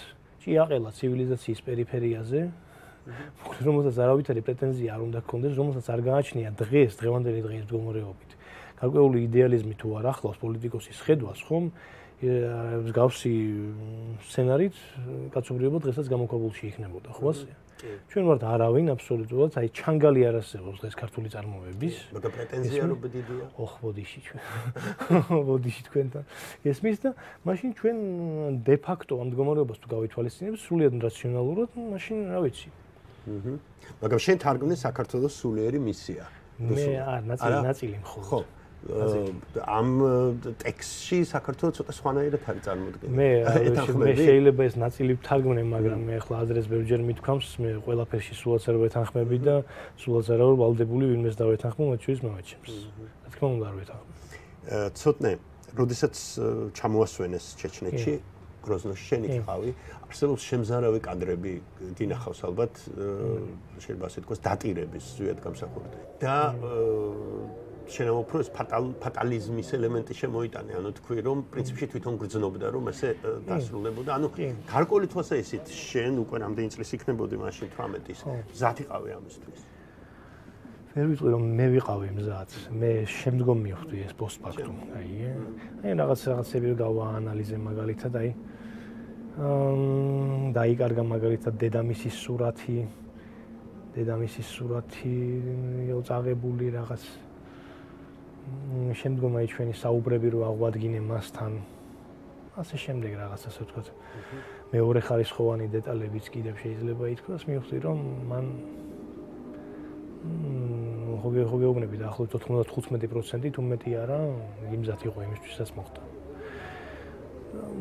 ჭიაყელა ცივილიზაციის პერიფერიაზე, რომელსაც არავითარი პრეტენზია არ უნდა გქონდეს, რომელსაც არ გააჩნია დღეს, დღევანდელი დღის მდგომარეობით. გარკვეული იდეალიზმი თუ არ ახლავს პოლიტიკოსის ხედვას, ხომ? მსგავსი სცენარით კაცობრიობა დღესაც გამოქვაბულში იქნებოდა, ხო ასე? ჩვენ ვართ არავინ აბსოლუტურად, აი ჩანგალი არ არსებობს დღეს ქართული წარმოების. მაგრამ პრეტენზია რო ბედიდია. ოხ, ბოდიში ჩვენ. [laughs] ბოდიში თქვენთან. ესმის და მაშინ ჩვენ დე ფაქტო ამ მდგომარეობას თუ გავითვალისწინებთ სრულიად რაციონალურად, მაშინ რა ვიცი. აჰა. მაგრამ შენ თარგმნე საქართველოს სულიერი მისია. მე არ ნაწილი ნაწილი მხოლოდ. ხო. ამ ტექსტში საქართველოს ცოტა სხვანაირად არის წარმოდგენილი. მე [laughs] მე შეიძლება ეს ნაწილი ვთარგმნე, მაგრამ მე ახლა ადრეს ბევრჯერ მithქვამს, მე ყველაფერში სულაც არ ვეთანხმები და სულაც არ ვარ ვალდებული ვინმეს დავეთანხმო, მათ შორის მამაჩემს. რა თქმა უნდა არ ვეთანხმო. ცოტნე, როდესაც ჩამოასვენეს ჩეჩნეთში, გროზნოში შენ იყავი, არსებობს შემზარავი კადრები, დინახავს ალბათ, შეიძლება ასე თქვას, დატირების ზუსტად გამსახურდი. და შეიძლება უფრო ეს ფატალიზმის ელემენტი შემოიტანე, ანუ თქვი რომ პრინციპში თვითონ გრძნობდა რომ ესე დასრულებოდა. ანუ გარკვეული თვალსაზრისით შენ უკვე რამდენი წლის იქნებოდი მაშინ 18-ის. მზად იყავი ამისთვის. ვერ ვიტყვი რომ მე ვიყავი მზად. მე შემდგომ მივხვდი ეს პოსტფაქტუმ. აი, აი რაღაც რაღაცები გავაანალიზე მაგალითად, აი აა დაიკარგა მაგალითად დედამისის სურათი დედამისის სურათი წაღებული რაღაც შემდგომ აი ჩვენი საუბრები რო აღვადგინე მასთან ასე შემდეგ რაღაც ასე ვთქვათ. მეორე ხარისხოვანი დეტალებიც კიდევ შეიძლება ითქვას მივხვდი რომ მან ხობი ხობი უბნები და ახლო 95% თუ მეტი არა იმზად იყო იმისთვისაც მოხდა.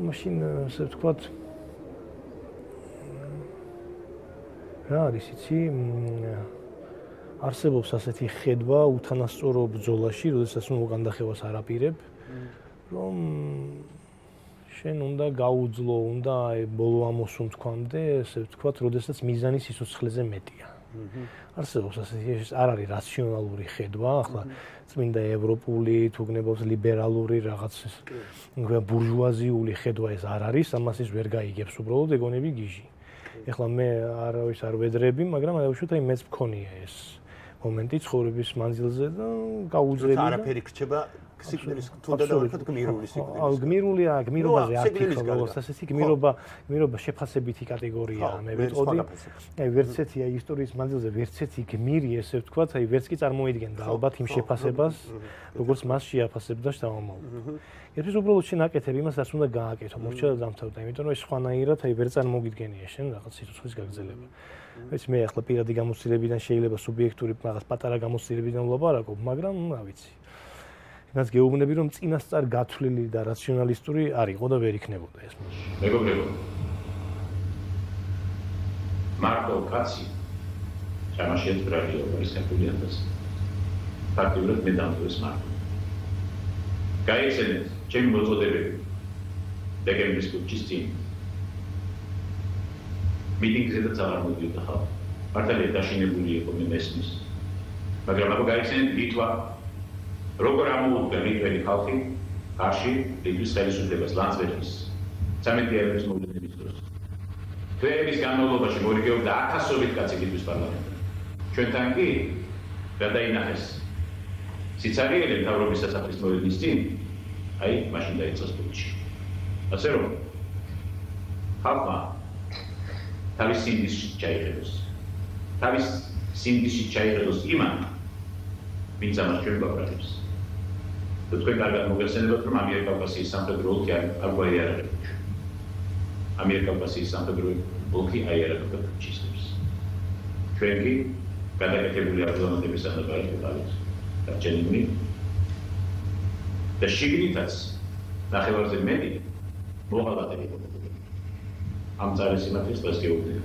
მაშინ ასე ვთქვათ რა არის იცი არსებობს ასეთი ხედვა უთანასწორო ბრძოლაში, როდესაც ნუ განდახევას არაპირებ, რომ შენ უნდა გაუძლო, უნდა აი ბოლო ამოსულ თქვამდე, ესე ვთქვათ, როდესაც მიზანი სიცოცხლეზე მეტია. არსებობს ასეთი ეს არ არის რაციონალური ხედვა, ახლა წმინდა ევროპული, თუ გნებობს ლიბერალური რაღაც ბურჟუაზიული ხედვა ეს არ არის, ამას ის ვერ გაიგებს უბრალოდ ეგონები გიჟი. ეხლა მე არავის არ ვედრები, მაგრამ აი უშუალოდ აი მეც მქონია ეს. მომენტი ცხოვრების მანძილზე და გაუძლები და არაფერი გრჩება სიკვდილის თუნდა და უფრო გმირული სიკვდილის. გმირულია, გმირობაზე არ ფიქრობ, ასეთი გმირობა, გმირობა შეფასებითი კატეგორიაა, მე ვიტყოდი. აი ვერც ერთი აი ისტორიის მანძილზე ვერც ერთი გმირი, ესე ვთქვათ, აი ვერც კი წარმოიდგენდა ალბათ იმ შეფასებას, როგორც მას შეაფასებდა შთამომავლობა. ეს უბრალოდ შენ აკეთებ იმას, რაც უნდა გააკეთო, მორჩა და დამთავრდა, იმიტომ რომ ეს ხვანაირად აი ვერ წარმოგიდგენია შენ რაღაც სიცოცხლის გაგრძელება. ეს მე ახლა პირადი გამოცდილებიდან შეიძლება სუბიექტური რაღაც პატარა გამოცდილებიდან ვლაპარაკობ, მაგრამ რა ვიცი. იმას გეუბნები რომ წინასწარ გათვლილი და რაციონალისტური არ იყო და ვერ იქნებოდა ეს. მეგობრებო. მარტო კაცი ჩამაშიეთ ბრალია ის კაპულიანს. ფაქტიურად მე დამწეს მარტო. გაიხსენეთ ჩემი მოწოდებები. დეკემბრის კუჩის წინ მიტინგზე და წარმოდიოდა ხალხი. მართალია დაშინებული იყო მე მესმის. მაგრამ აბა გაიხსენეთ ლიტვა როგორ ამოუდგა ლიტველი ხალხი არში ლიტვის ხელისუფლებას ლანცბერგის 13 ევროს მოვლენების დროს. დღეების განმავლობაში მორიგეობდა ათასობით კაცი ლიტვის პარლამენტში. ჩვენთან კი გადაინახეს სიცარიელი მთავრობის სასახლის მოვლენის წინ აი მაშინ დაიწყეს პუტჩი. ასე რომ ხალხმა თავის სინდისში ჩაიხედოს. თავის სინდისში ჩაიხედოს იმან, ვინც ამას ჩვენ გვაყრებს. და თქვენ კარგად მოგესწრებათ, რომ ამიერკავკასიის სამხედრო ოლქი არ გვაიარებს. ამიერკავკასიის სამხედრო ოლქი აიარებს ფუჩისტებს. ჩვენ კი გადაკეთებული აღზრდების ანაბარი ვიყავით. და ჩენიმი და შიგნითაც ნახევარზე მეტი მოღალატები ამ ძალის იმათის დღეს გეუბნები.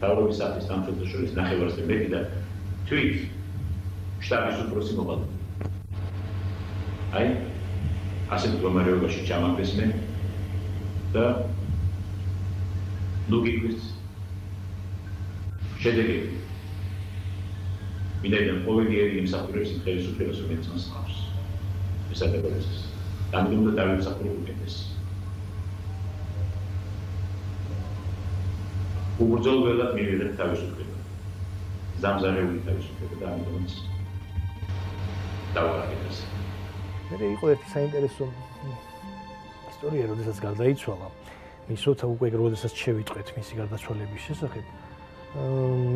თავრობის საფის სამხედრო შორის ნახევარზე მეტი და თვით შტაბის უფროსი მოღალატე. აი ასეთ მდგომარეობაში ჩამაგდეს მე და ნუ გიგვით შედეგი მინდა ყოველდღიერი იმსახურებს იმ ხელისუფლებას რომელიც მას ყავს ეს ამიტომ და დავიმსახურებ უკეთეს უბრძოლველად მივიღეთ თავისუფლება. ზამზარეული თავისუფლება და ამიტომაც დავაკეთეს. მე იყო ერთი საინტერესო ისტორია, როდესაც გარდაიცვალა. მის როცა უკვე როდესაც შევიტყვეთ მისი გარდაცვალების შესახებ,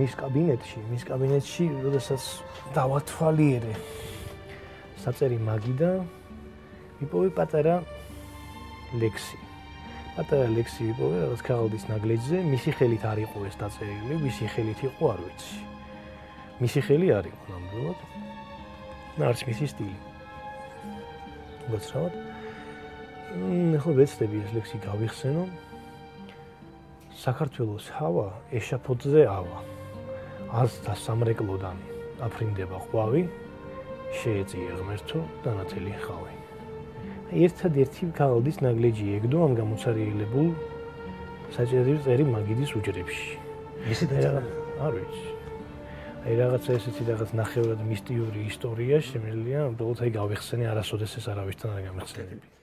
მის კაბინეტში, მის კაბინეტში, როდესაც დავათვალიერე საწერი მაგი და მიპოვე პატარა ლექსი. პატარა ლექსი იპოვე რაღაც ქაღალდის ნაგლეჯზე, მისი ხელით არ იყო ეს დაწერილი, მისი ხელით იყო არ ვიცი. მისი ხელი არ იყო ნამდვილად. ნარჩ მისი სტილი. უცრავად. მ ხო ვეცდები ეს ლექსი გავიხსენო. საქართველოს ჰავა ეშაფოთზე ავა. აზთა სამრეკლოდან აფრინდება ყვავი, შეეწია ღმერთო და ნათელი ხავი. ერთადერთი ქალდის ნაგლეჯი ეგდო ამ გამოცარიელებულ საჭირო წერი მაგიდის უჯრებში. ისე და არ ვიცი. აი რაღაცა ესეთი რაღაც ნახევრად მისტიური ისტორია შემიძლია უბრალოდ აი გავიხსენე არასოდეს ეს არავისთან არ გამიხსენები.